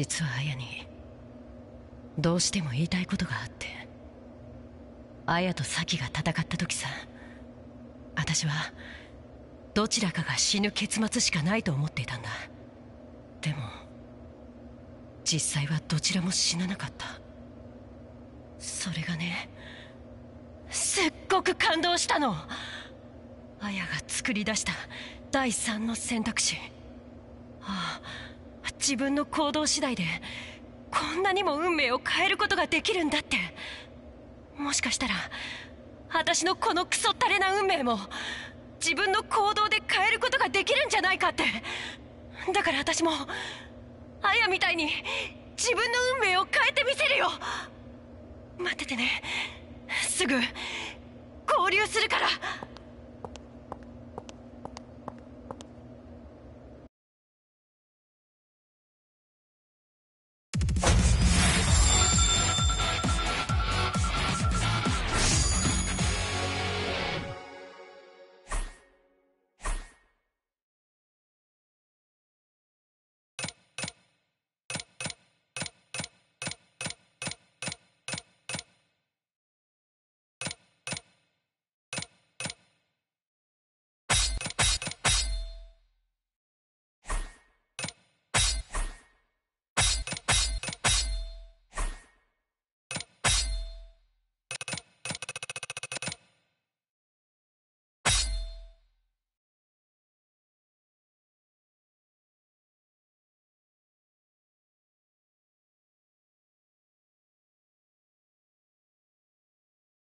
実は綾にどうしても言いたいことがあって綾と咲が戦った時さ私はどちらかが死ぬ結末しかないと思っていたんだ。でも実際はどちらも死ななかった。それがねすっごく感動したの。綾が作り出した第三の選択肢。自分の行動次第でこんなにも運命を変えることができるんだって。もしかしたら私のこのクソったれな運命も自分の行動で変えることができるんじゃないかって。だから私もアヤみたいに自分の運命を変えてみせるよ。待っててね。すぐ合流するから。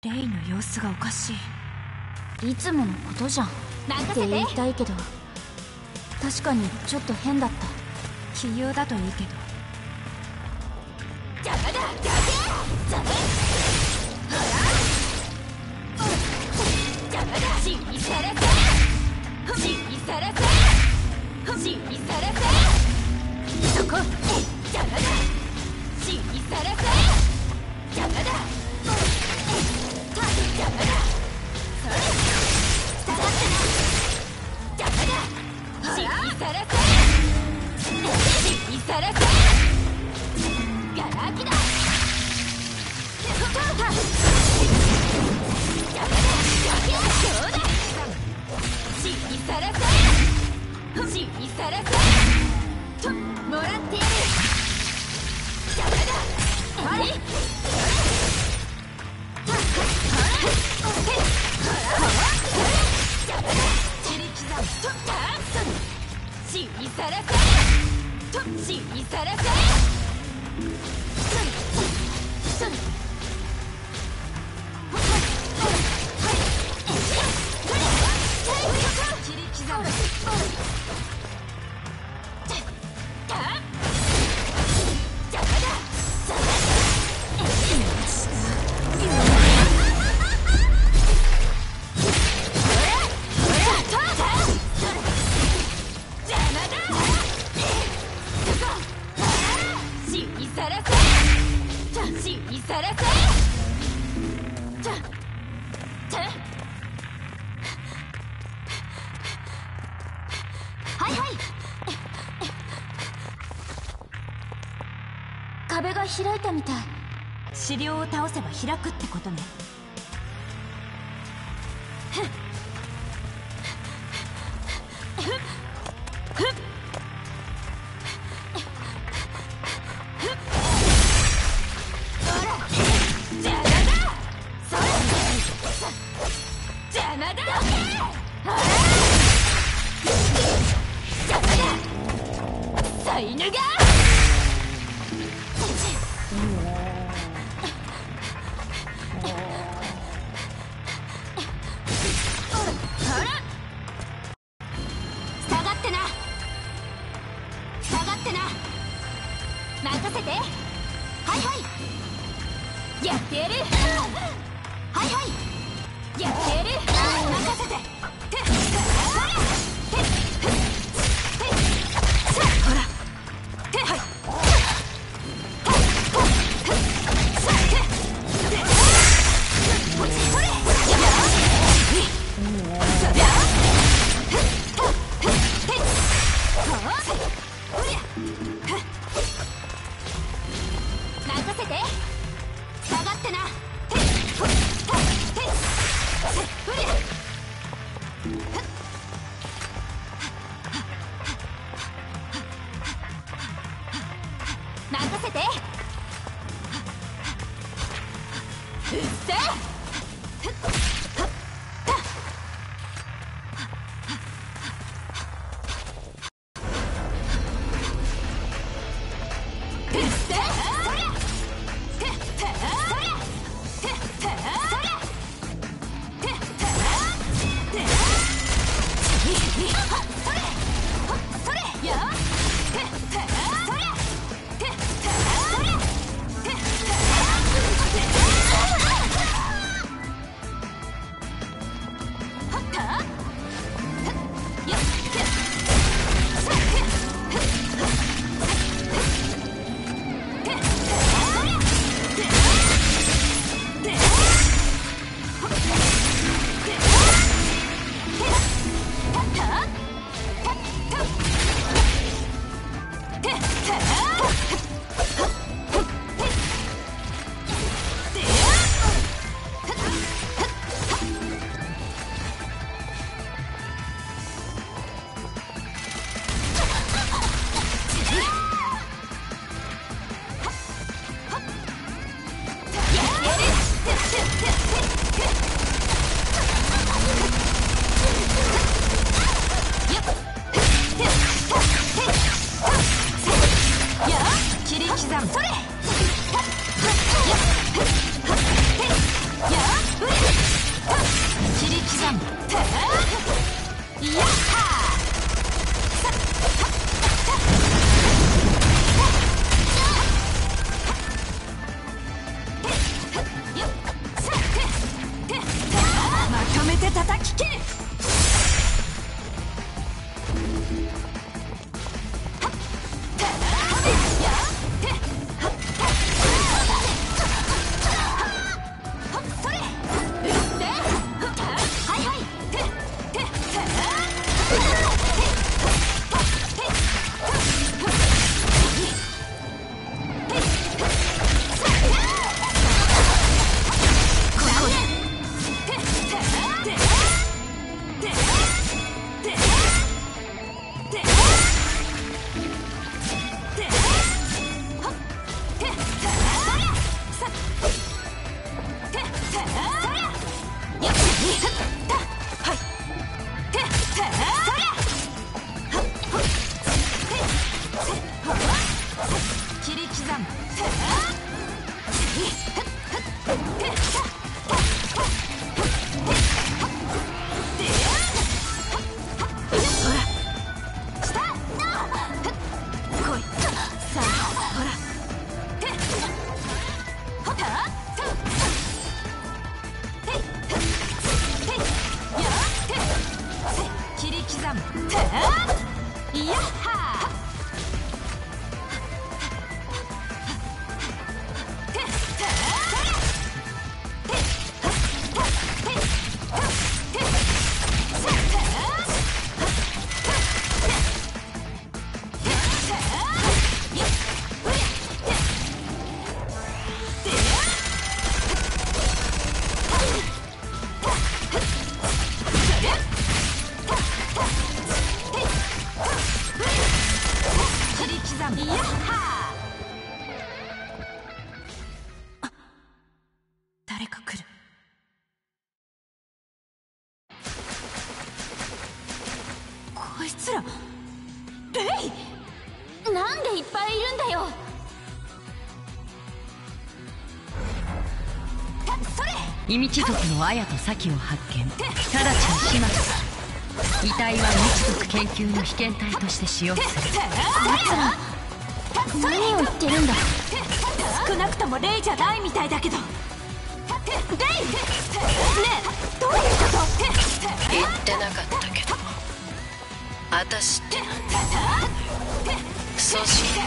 レイの様子がおかしい。いつものことじゃん。って言いたいけど。確かにちょっと変だった。器用だといいけど。邪魔だ。邪魔邪魔だ死にさ死にさ死にさそこ。邪魔だ死にさ開いたみたい。資料を倒せば開くってことね。せて。下がってな。異道族の綾と咲を発見。直ちに始末す。る遺体は日族研究の被験体として使用する。何を言ってるんだ。少なくともレイじゃないみたいだけど。レイ。ねえどういうこと？言って。なかったけど私って。なんだ組織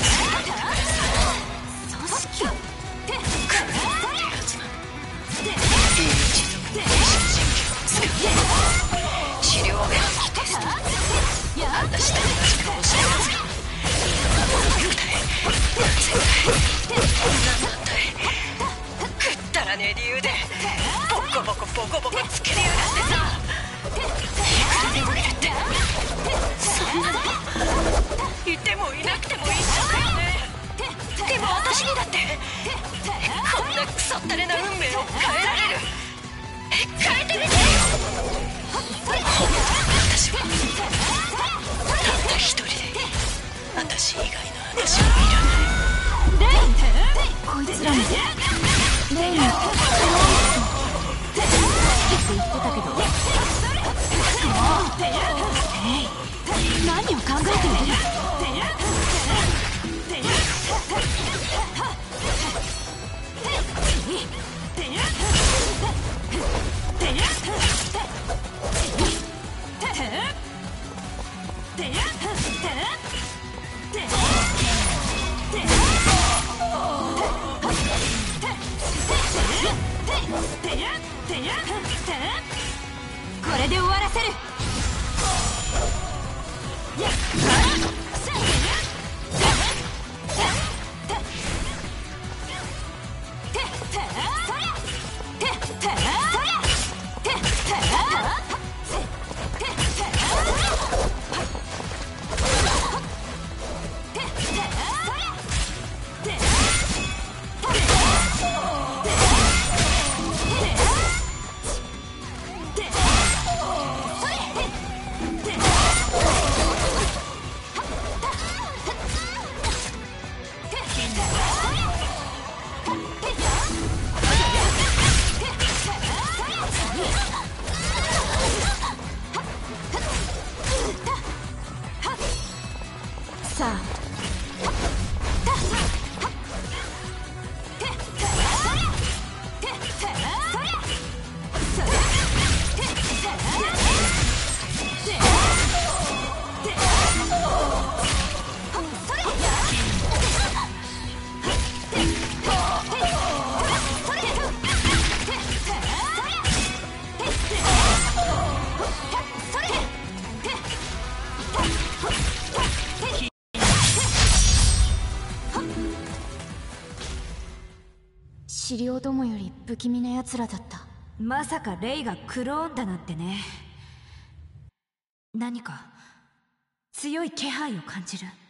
資料どもより不気味な奴らだった。まさかレイがクローンだなんてね。何か強い気配を感じる「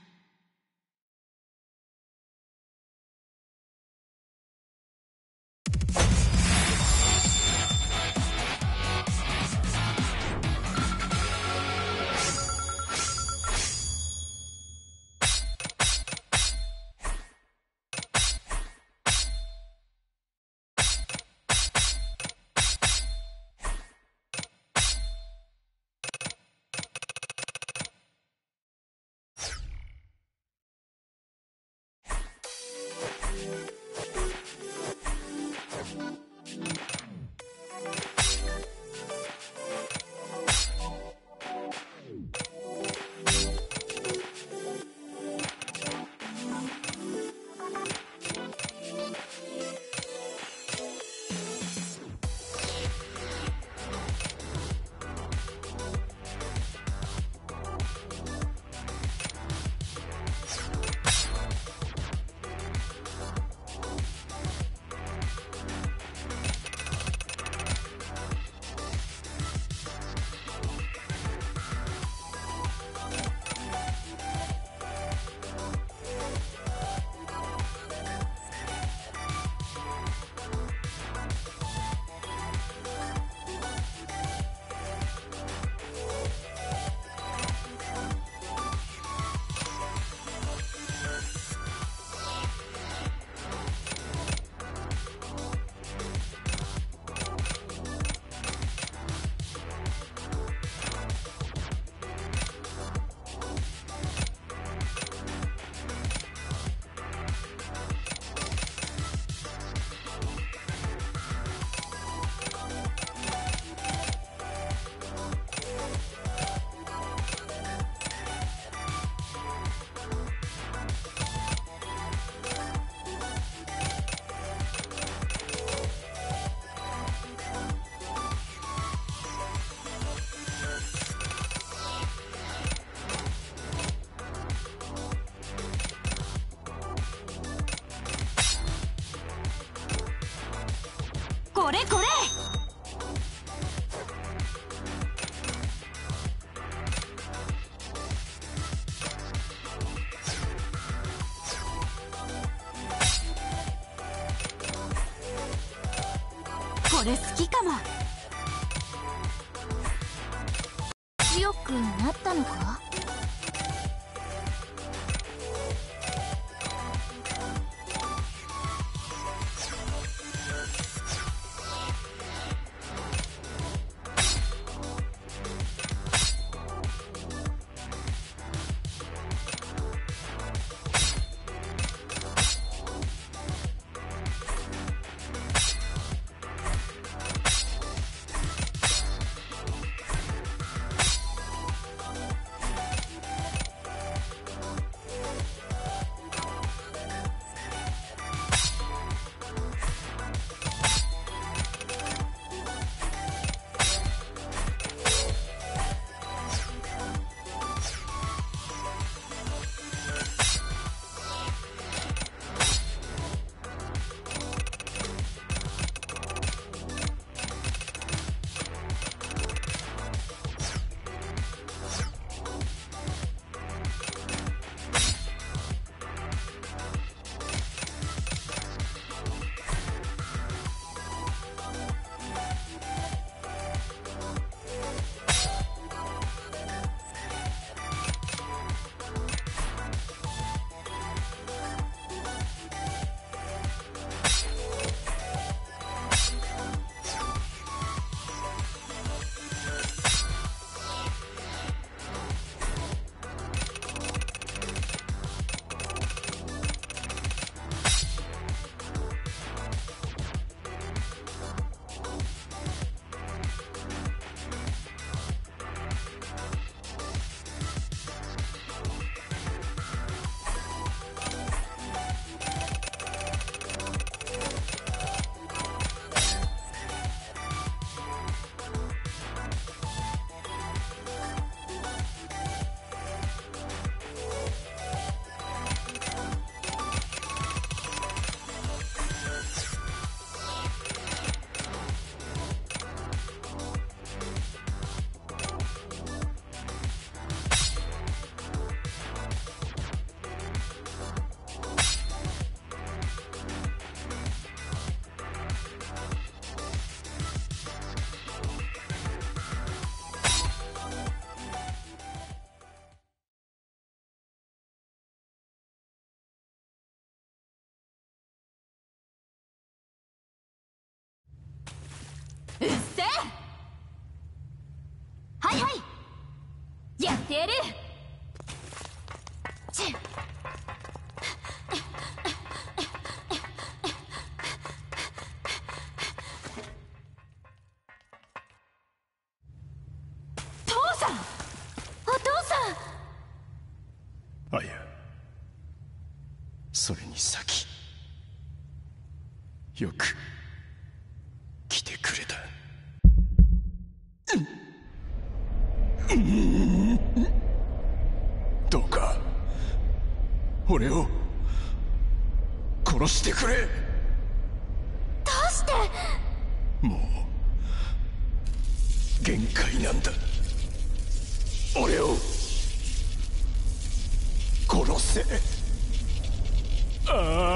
ってやる。チッ。父さん！お父さん！あやそれに先。よく来てくれたどうか俺を殺してくれ。どうして？もう限界なんだ。俺を殺せ。ああ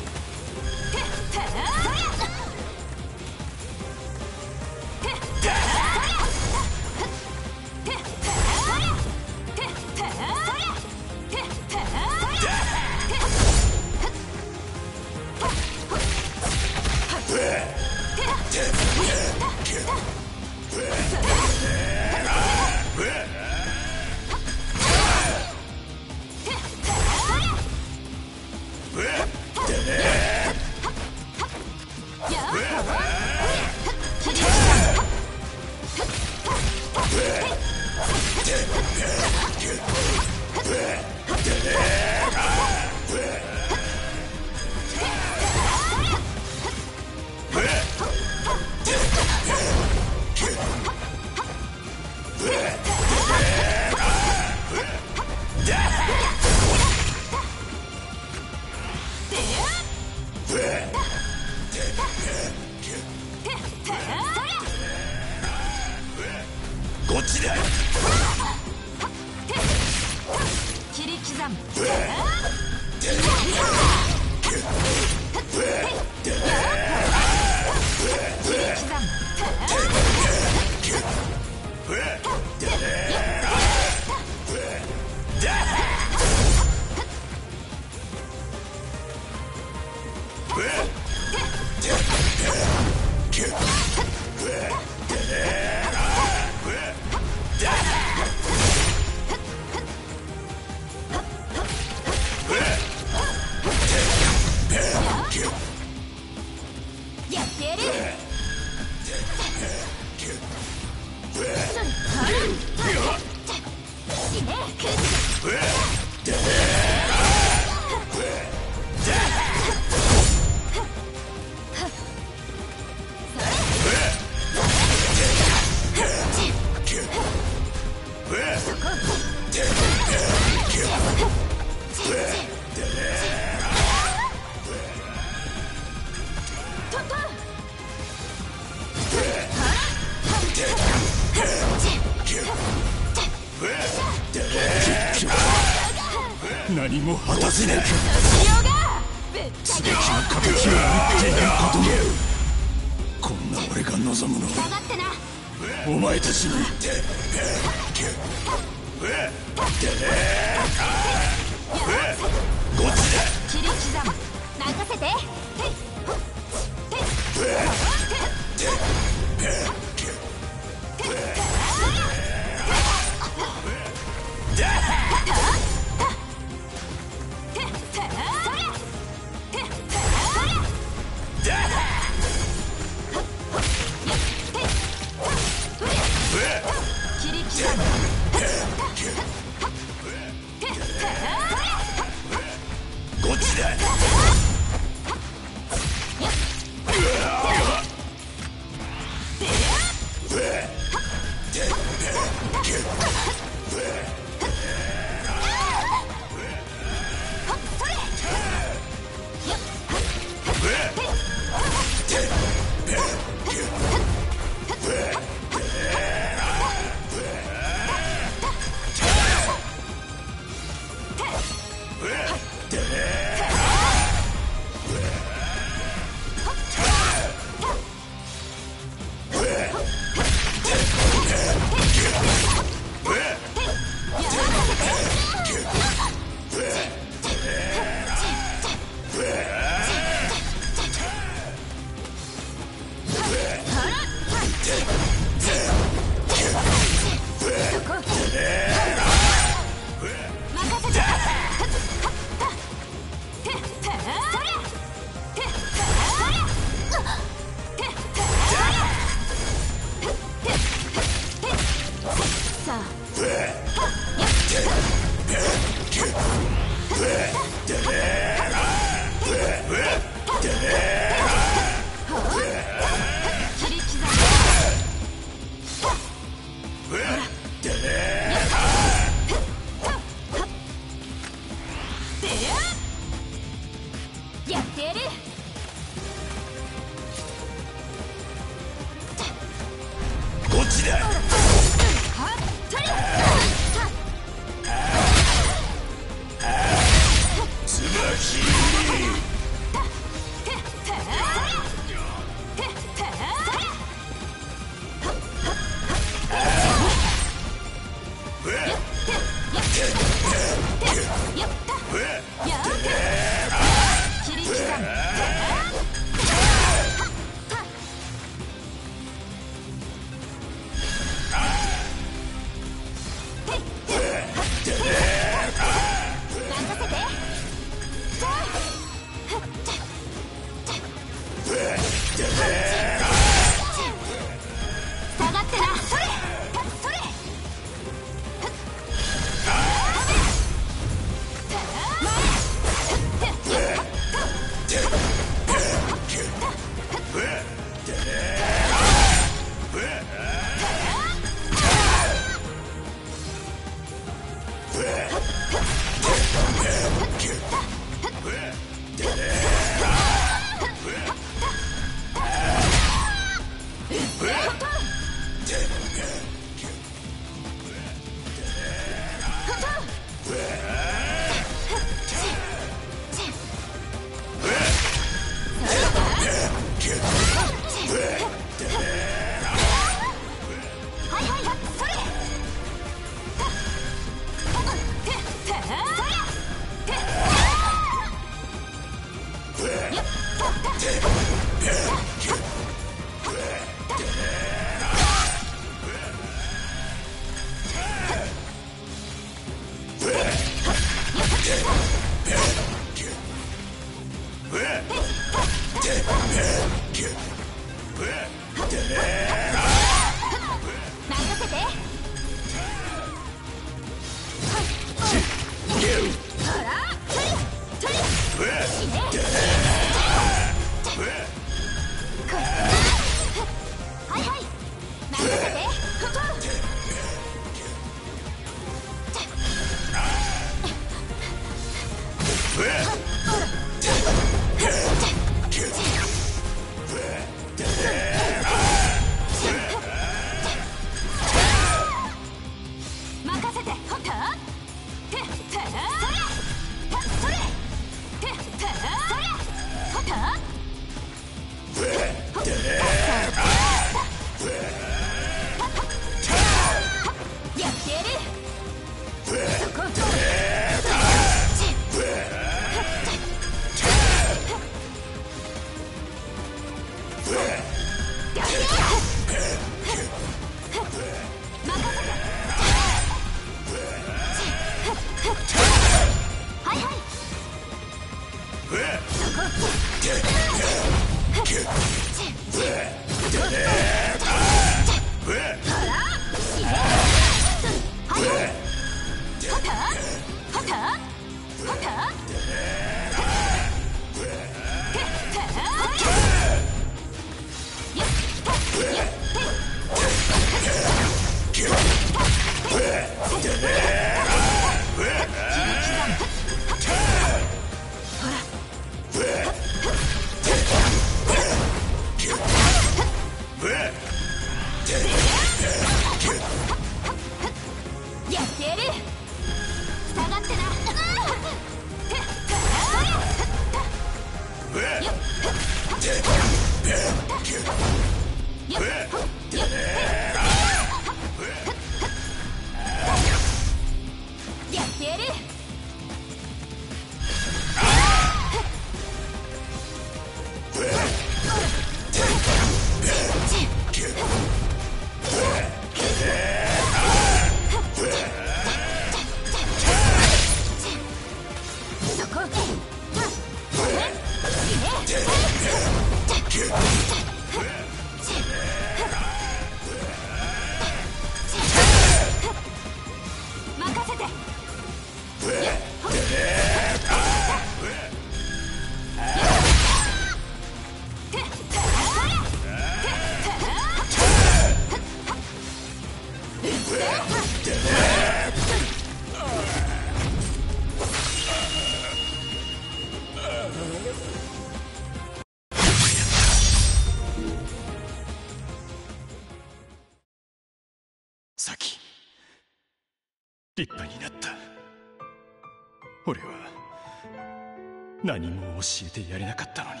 てやれなかったのに。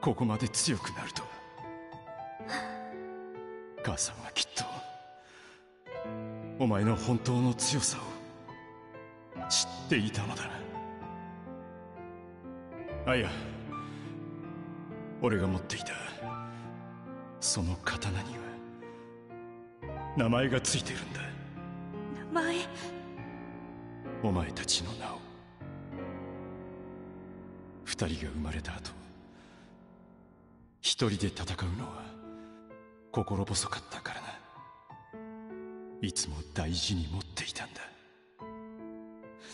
ここまで強くなるとは。母さんはきっとお前の本当の強さを知っていたのだな。あいや俺が持っていたその刀には名前がついてるんだ。名前？お前たちの名を二人が生まれた後一人で戦うのは心細かったからないつも大事に持っていたんだ。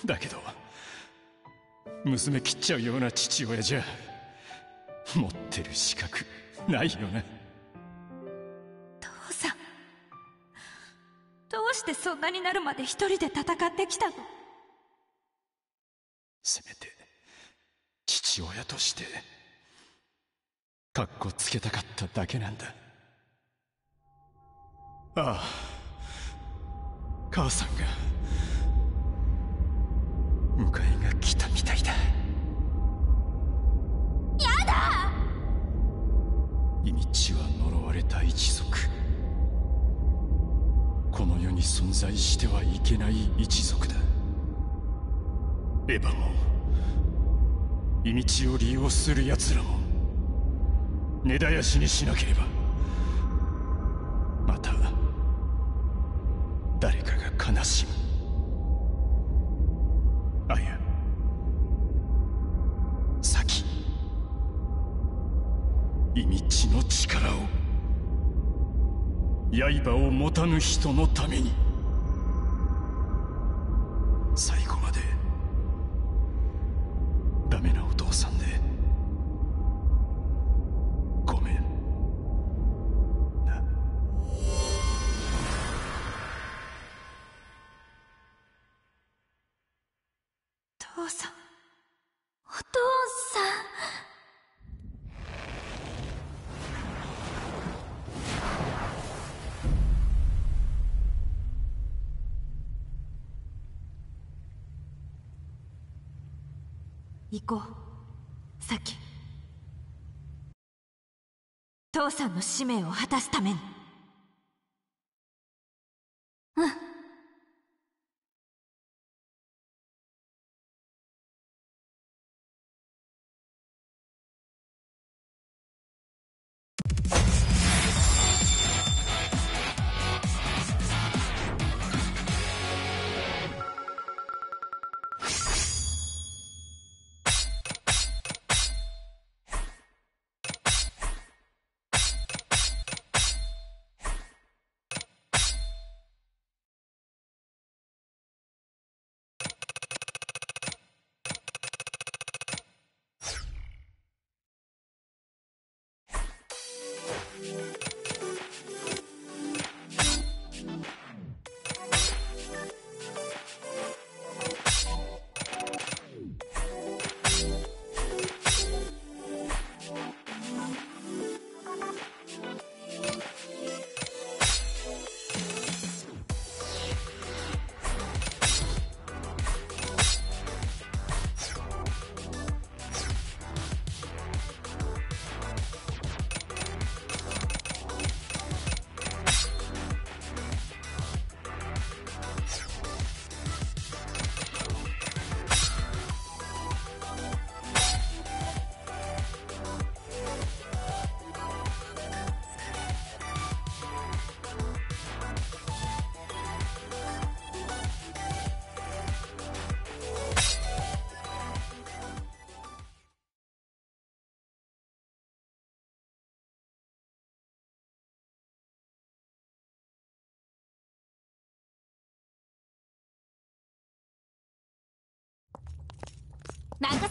だけど娘切っちゃうような父親じゃ持ってる資格ないよな父さんどうしてそんなになるまで一人で戦ってきたのせめて父親としてかっこつけたかっただけなんだ。ああ母さんが迎えが来たみたいだ。やだ！イミチは呪われた一族。この世に存在してはいけない一族だ。エヴァもイミチを利用する奴らも根絶やしにしなければまた誰かが悲しむ。あや先イミチの力を刃を持たぬ人のために。使命を果たすために。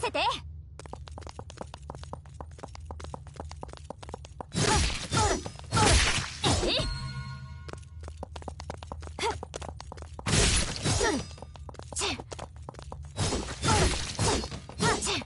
せてえいチッチッ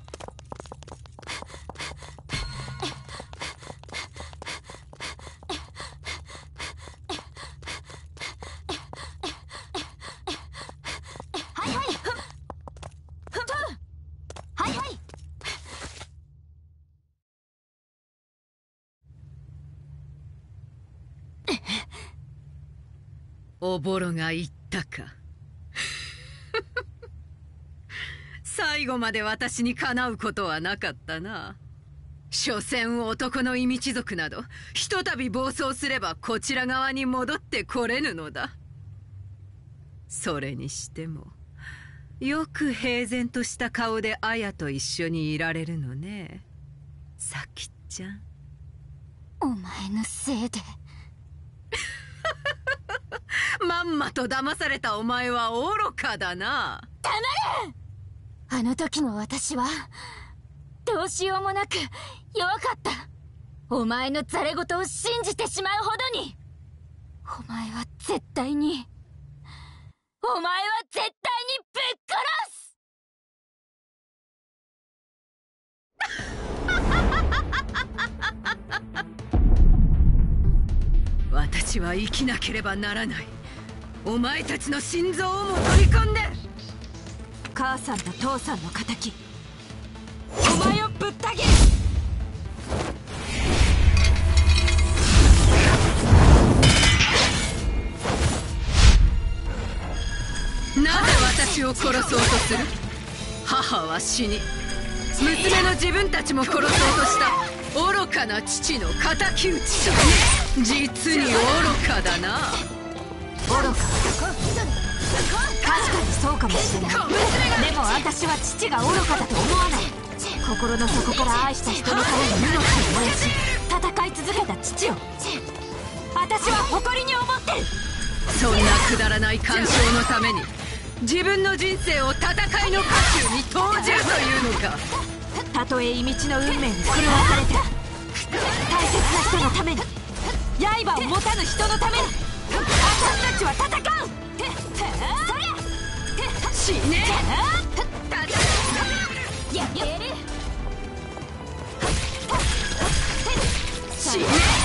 おぼろが言ったか。最後まで私にかなうことはなかったな。所詮男の異民族などひとたび暴走すればこちら側に戻ってこれぬのだ。それにしてもよく平然とした顔でアヤと一緒にいられるのね。さきちゃん。お前のせいでまんまと騙されたお前は愚かだな。あの時の私はどうしようもなく弱かった。お前のザレ言を信じてしまうほどに。お前は絶対にお前は絶対にぶっ殺す。私は生きなければならないお前たちの心臓をも取り込んで。母さんと父さんの敵。お前をぶった切るなぜ私を殺そうとする？母は死に。娘の自分たちも殺そうとした。愚かな父の敵討ち。実に愚かだな。愚か確かにそうかもしれないでも私は父が愚かだと思わない。心の底から愛した人のために命を燃やし戦い続けた父を私は誇りに思ってるそんなくだらない干渉のために自分の人生を戦いの渦中に投じるというのかたとえ異道の運命に狂わされて大切な人のために刃を持たぬ人のために。私たちは戦う。死死ね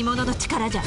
り物の力じゃ。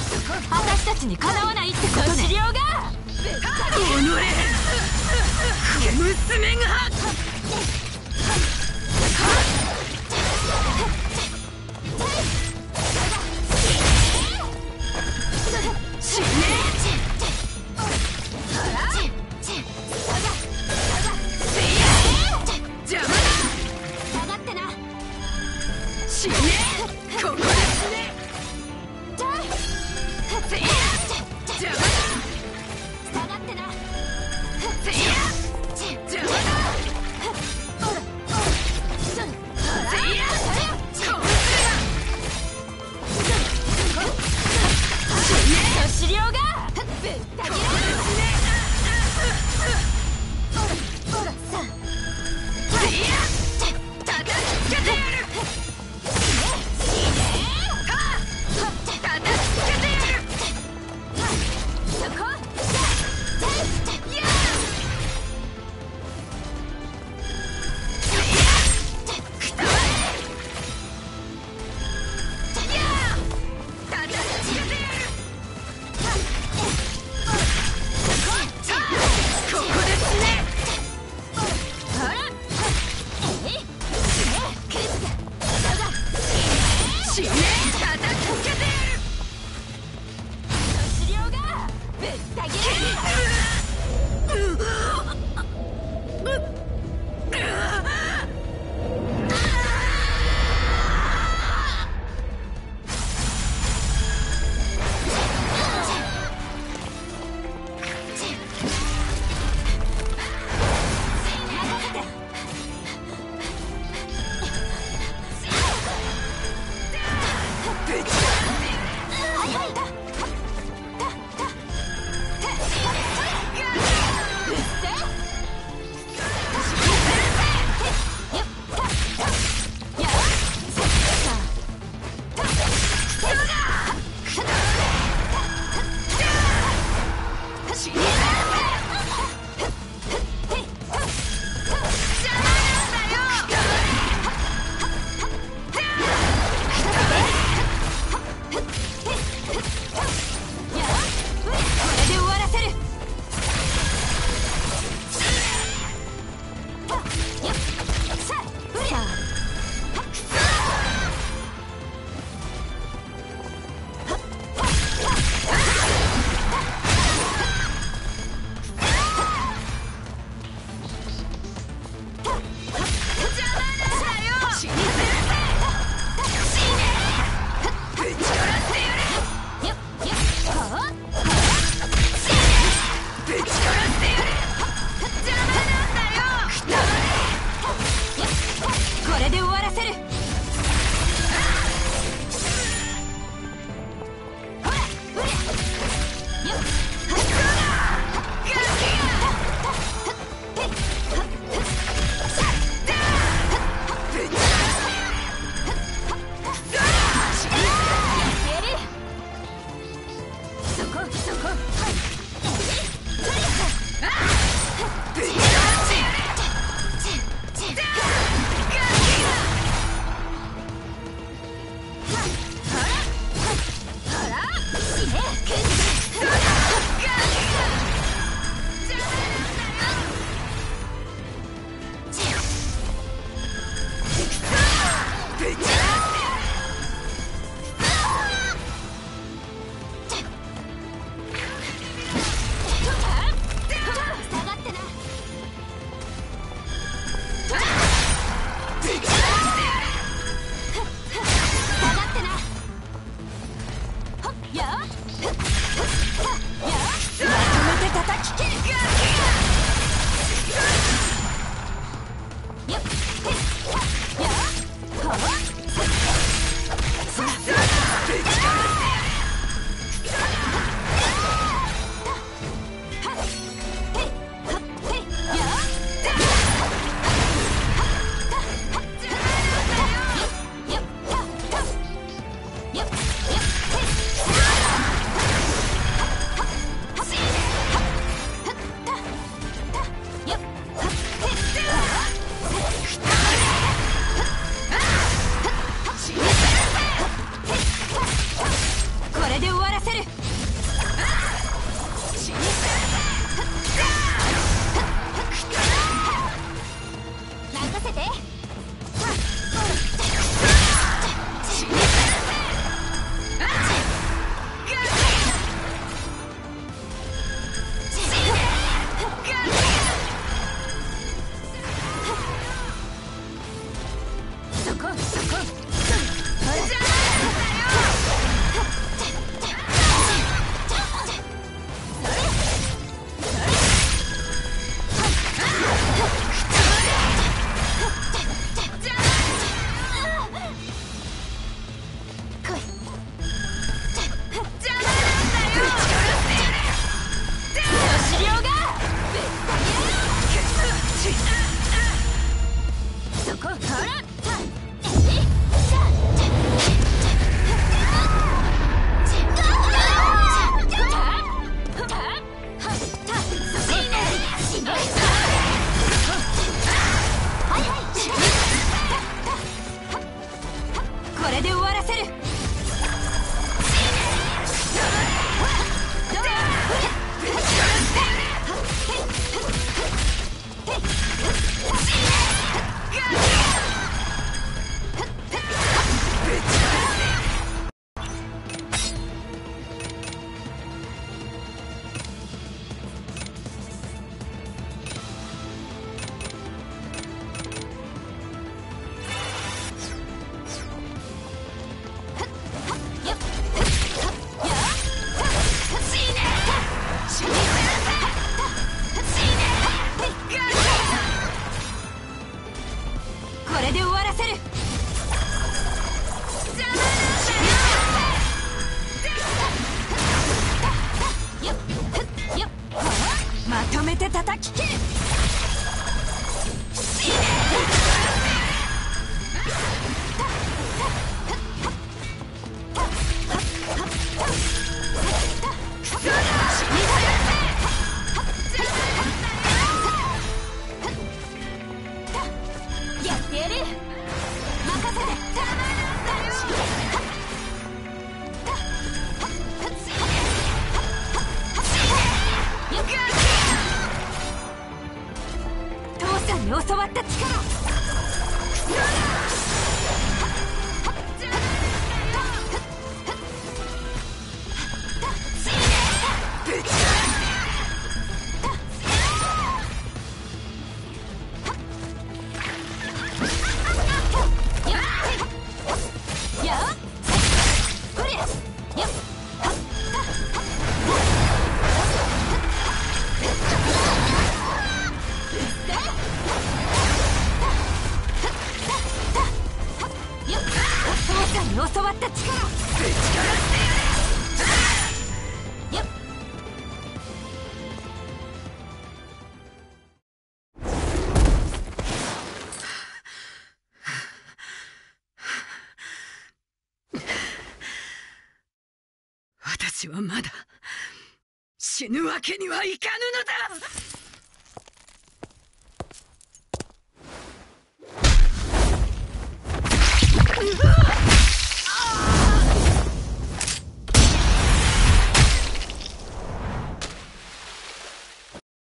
けにはいかぬのだ！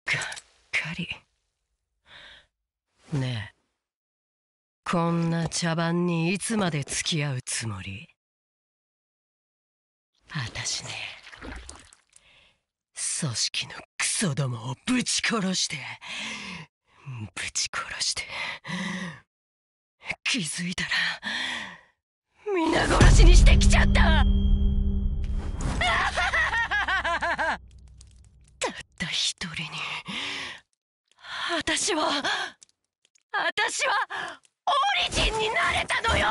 がっかり。ねえ。こんな茶番にいつまで付き合うつもり？あたしね。組織のクソどもをぶち殺してぶち殺して気づいたら皆殺しにしてきちゃった。たった一人に私は私はオリジンになれたのよ！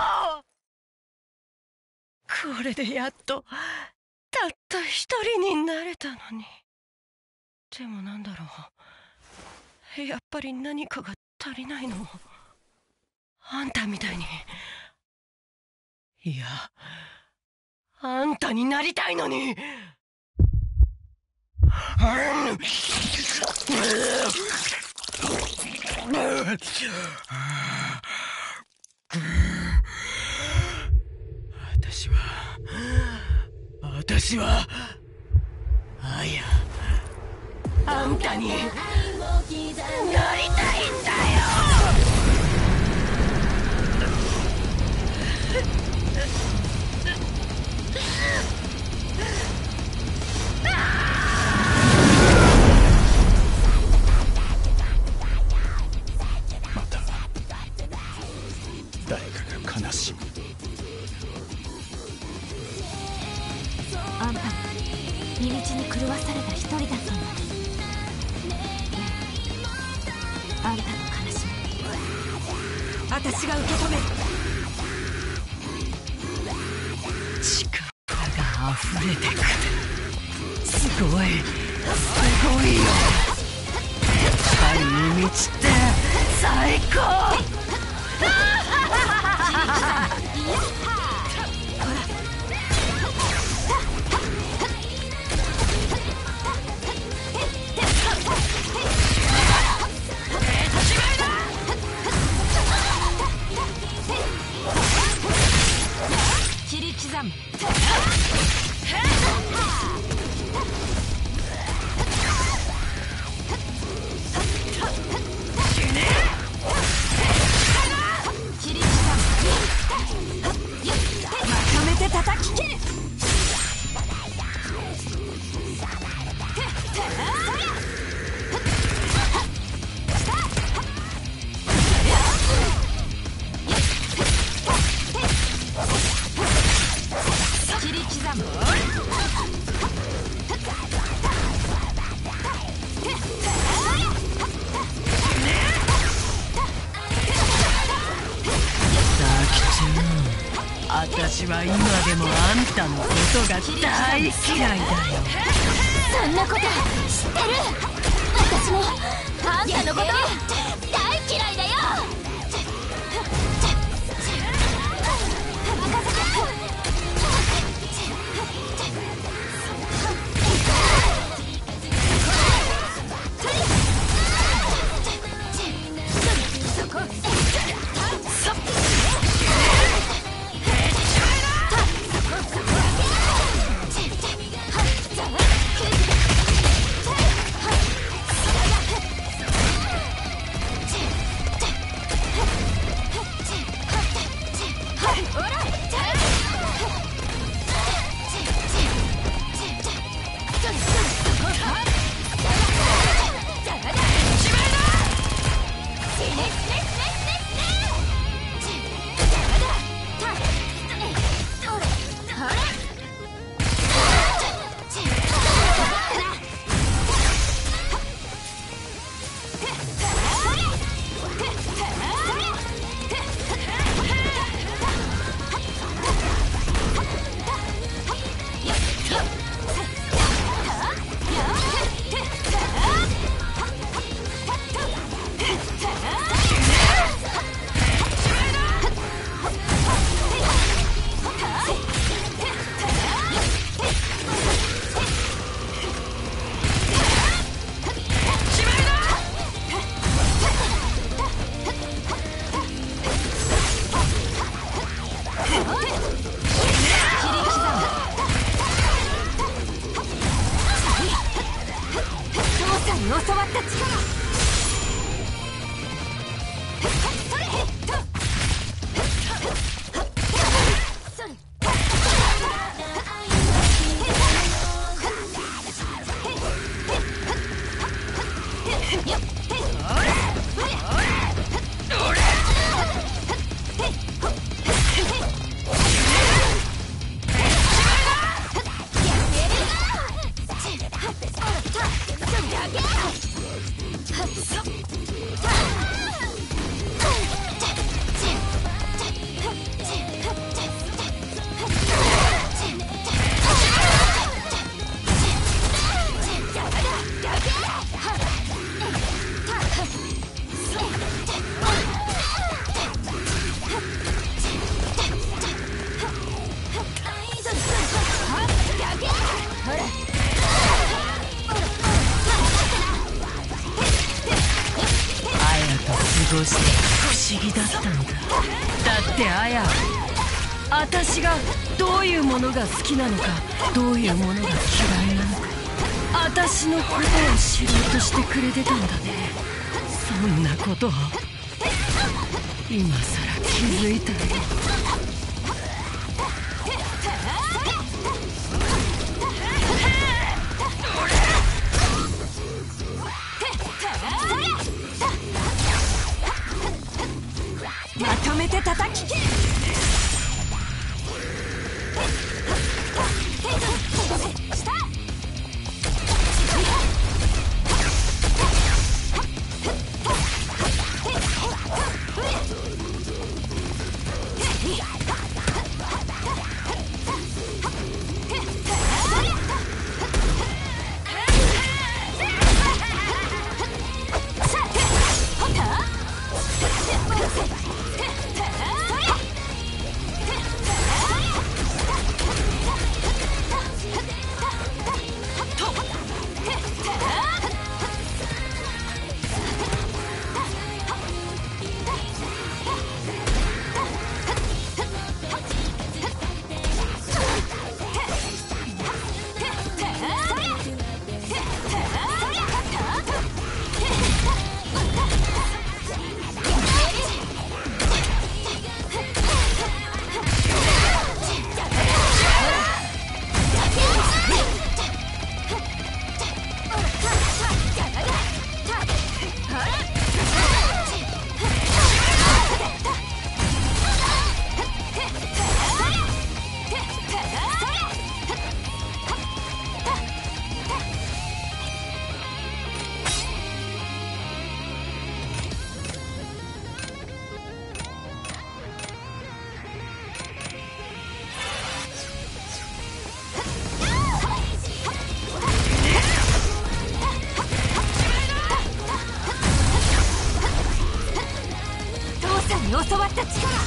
これでやっとたった一人になれたのに。でもなんだろう。やっぱり何かが足りないの。あんたみたいに。いやあんたになりたいのに。私は私はあや。あんたに。なりたいんだよああきなのかどういうものが嫌いなのか。私のことを知ろうとしてくれてたんだね。そんなことを今さら気づいたよ教わった力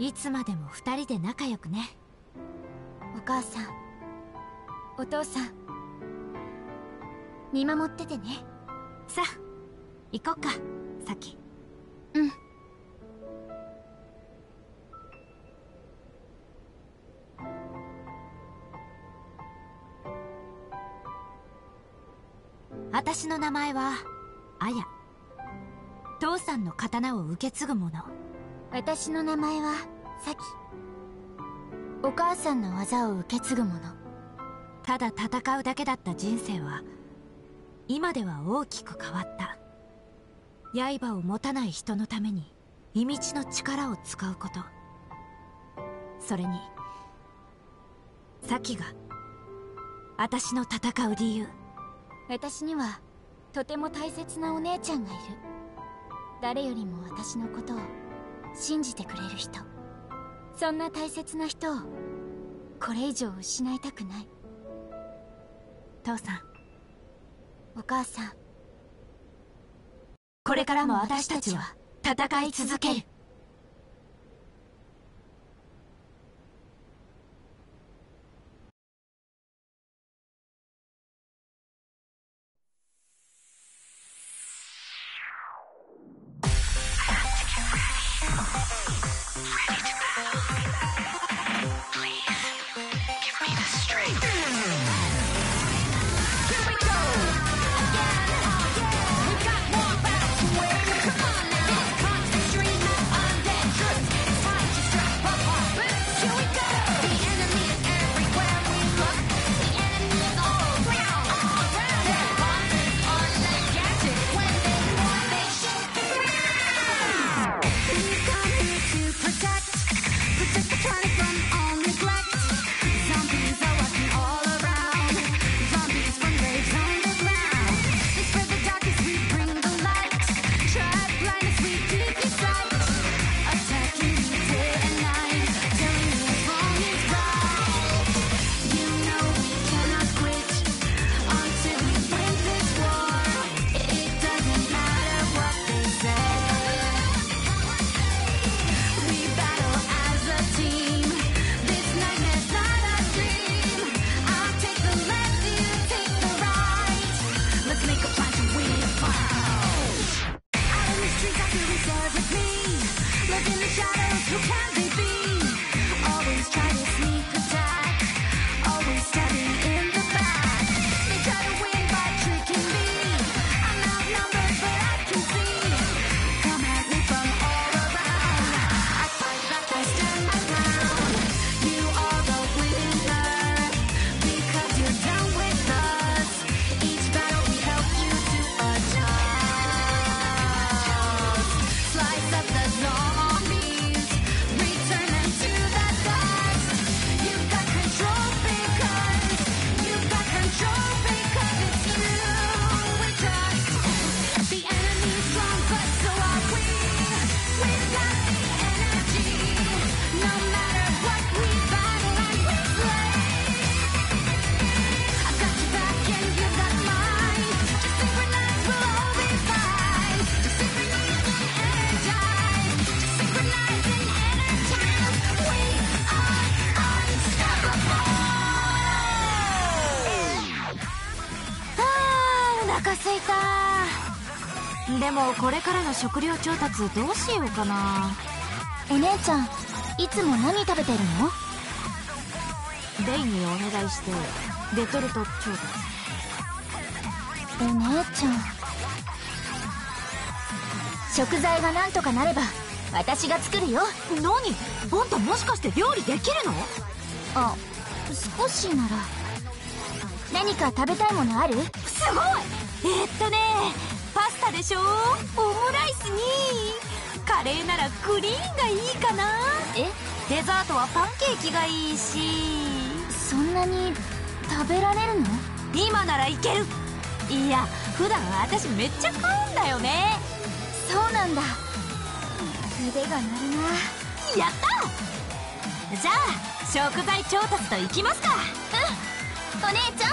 いつまでも二人で仲良くね。お母さんお父さん見守っててね。さあ行こっかさきうん。私の名前はアヤ父さんの刀を受け継ぐ者。私の名前はサキ。お母さんの技を受け継ぐ者。ただ戦うだけだった人生は今では大きく変わった。刃を持たない人のために忌みちの力を使うこと。それにサキが私の戦う理由。私にはとても大切なお姉ちゃんがいる。誰よりも私のことを信じてくれる人。そんな大切な人をこれ以上失いたくない。父さんお母さん。これからも私たちは戦い続ける。食料調達どうしようかな。お姉ちゃんいつも何食べてるの？レイにお願いしてレトルト調達。お姉ちゃん。食材がなんとかなれば私が作るよ。何？あんたもしかして料理できるの？あ少しなら。何か食べたいものある？すごい！えー、っとねでしょ？オムライスに。カレーならグリーンがいいかな？え？デザートはパンケーキがいいし。そんなに食べられるの？今ならいける。いや普段私めっちゃ買うんだよね。そうなんだ。腕が鳴るな。やった！じゃあ食材調達といきますか。うん。お姉ちゃん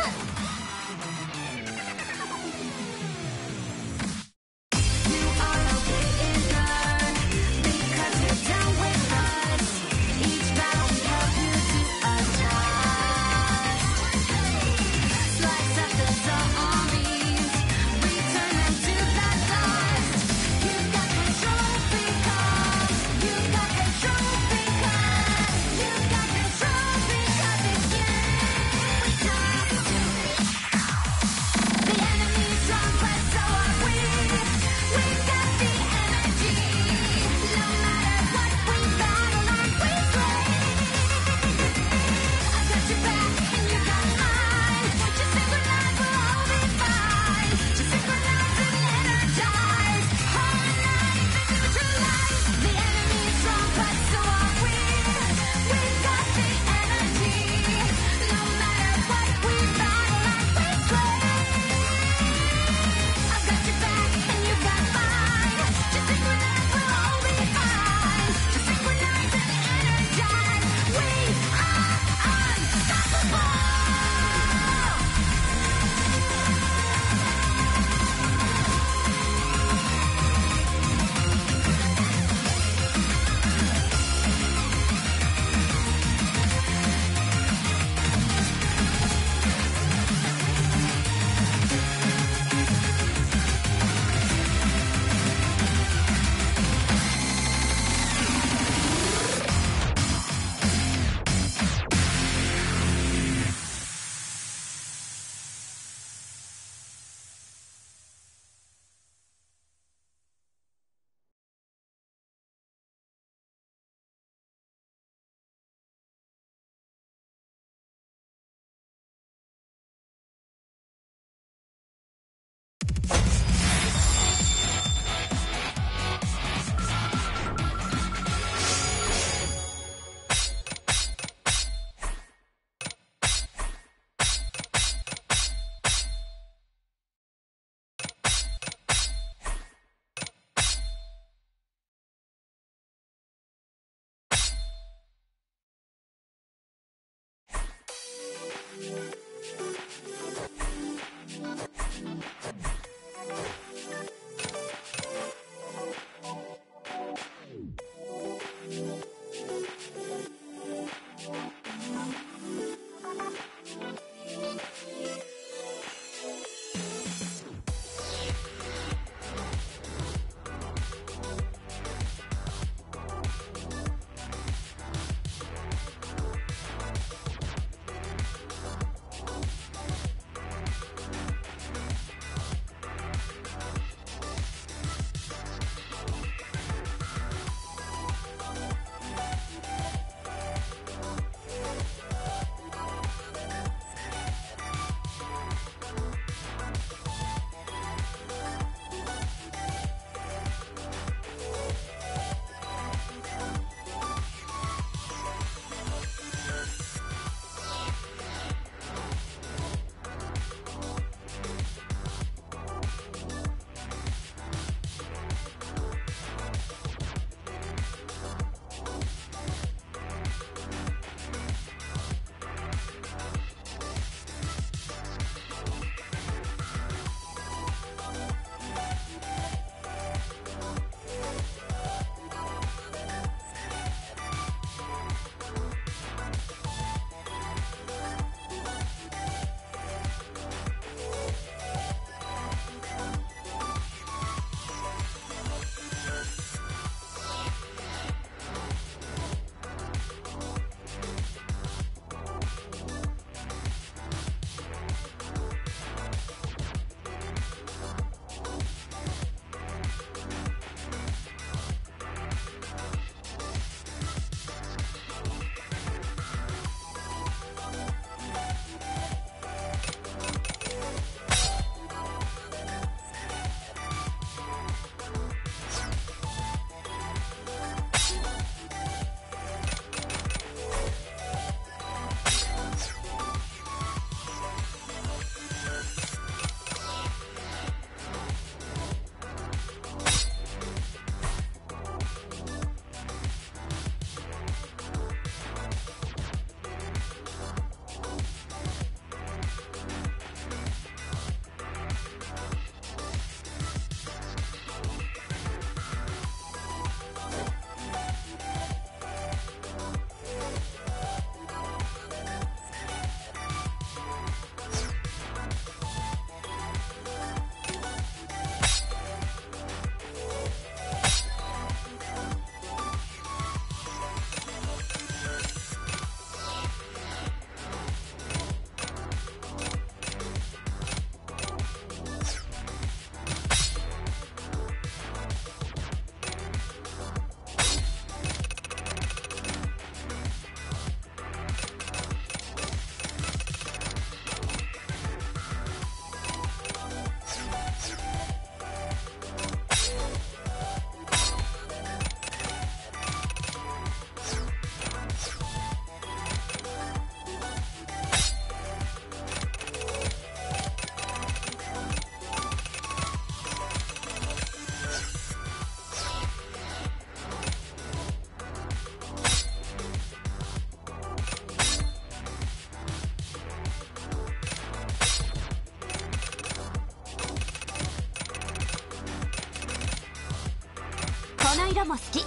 好き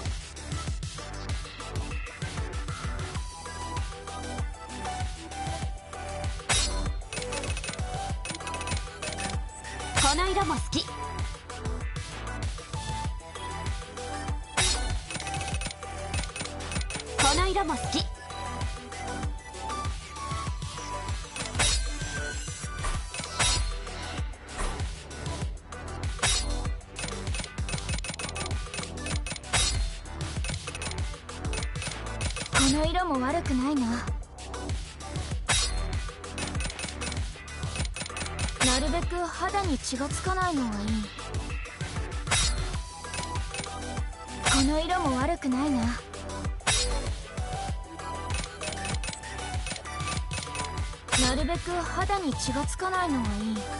肌に血がつかないのはいい。この色も悪くないな。なるべく肌に血がつかないのがいい。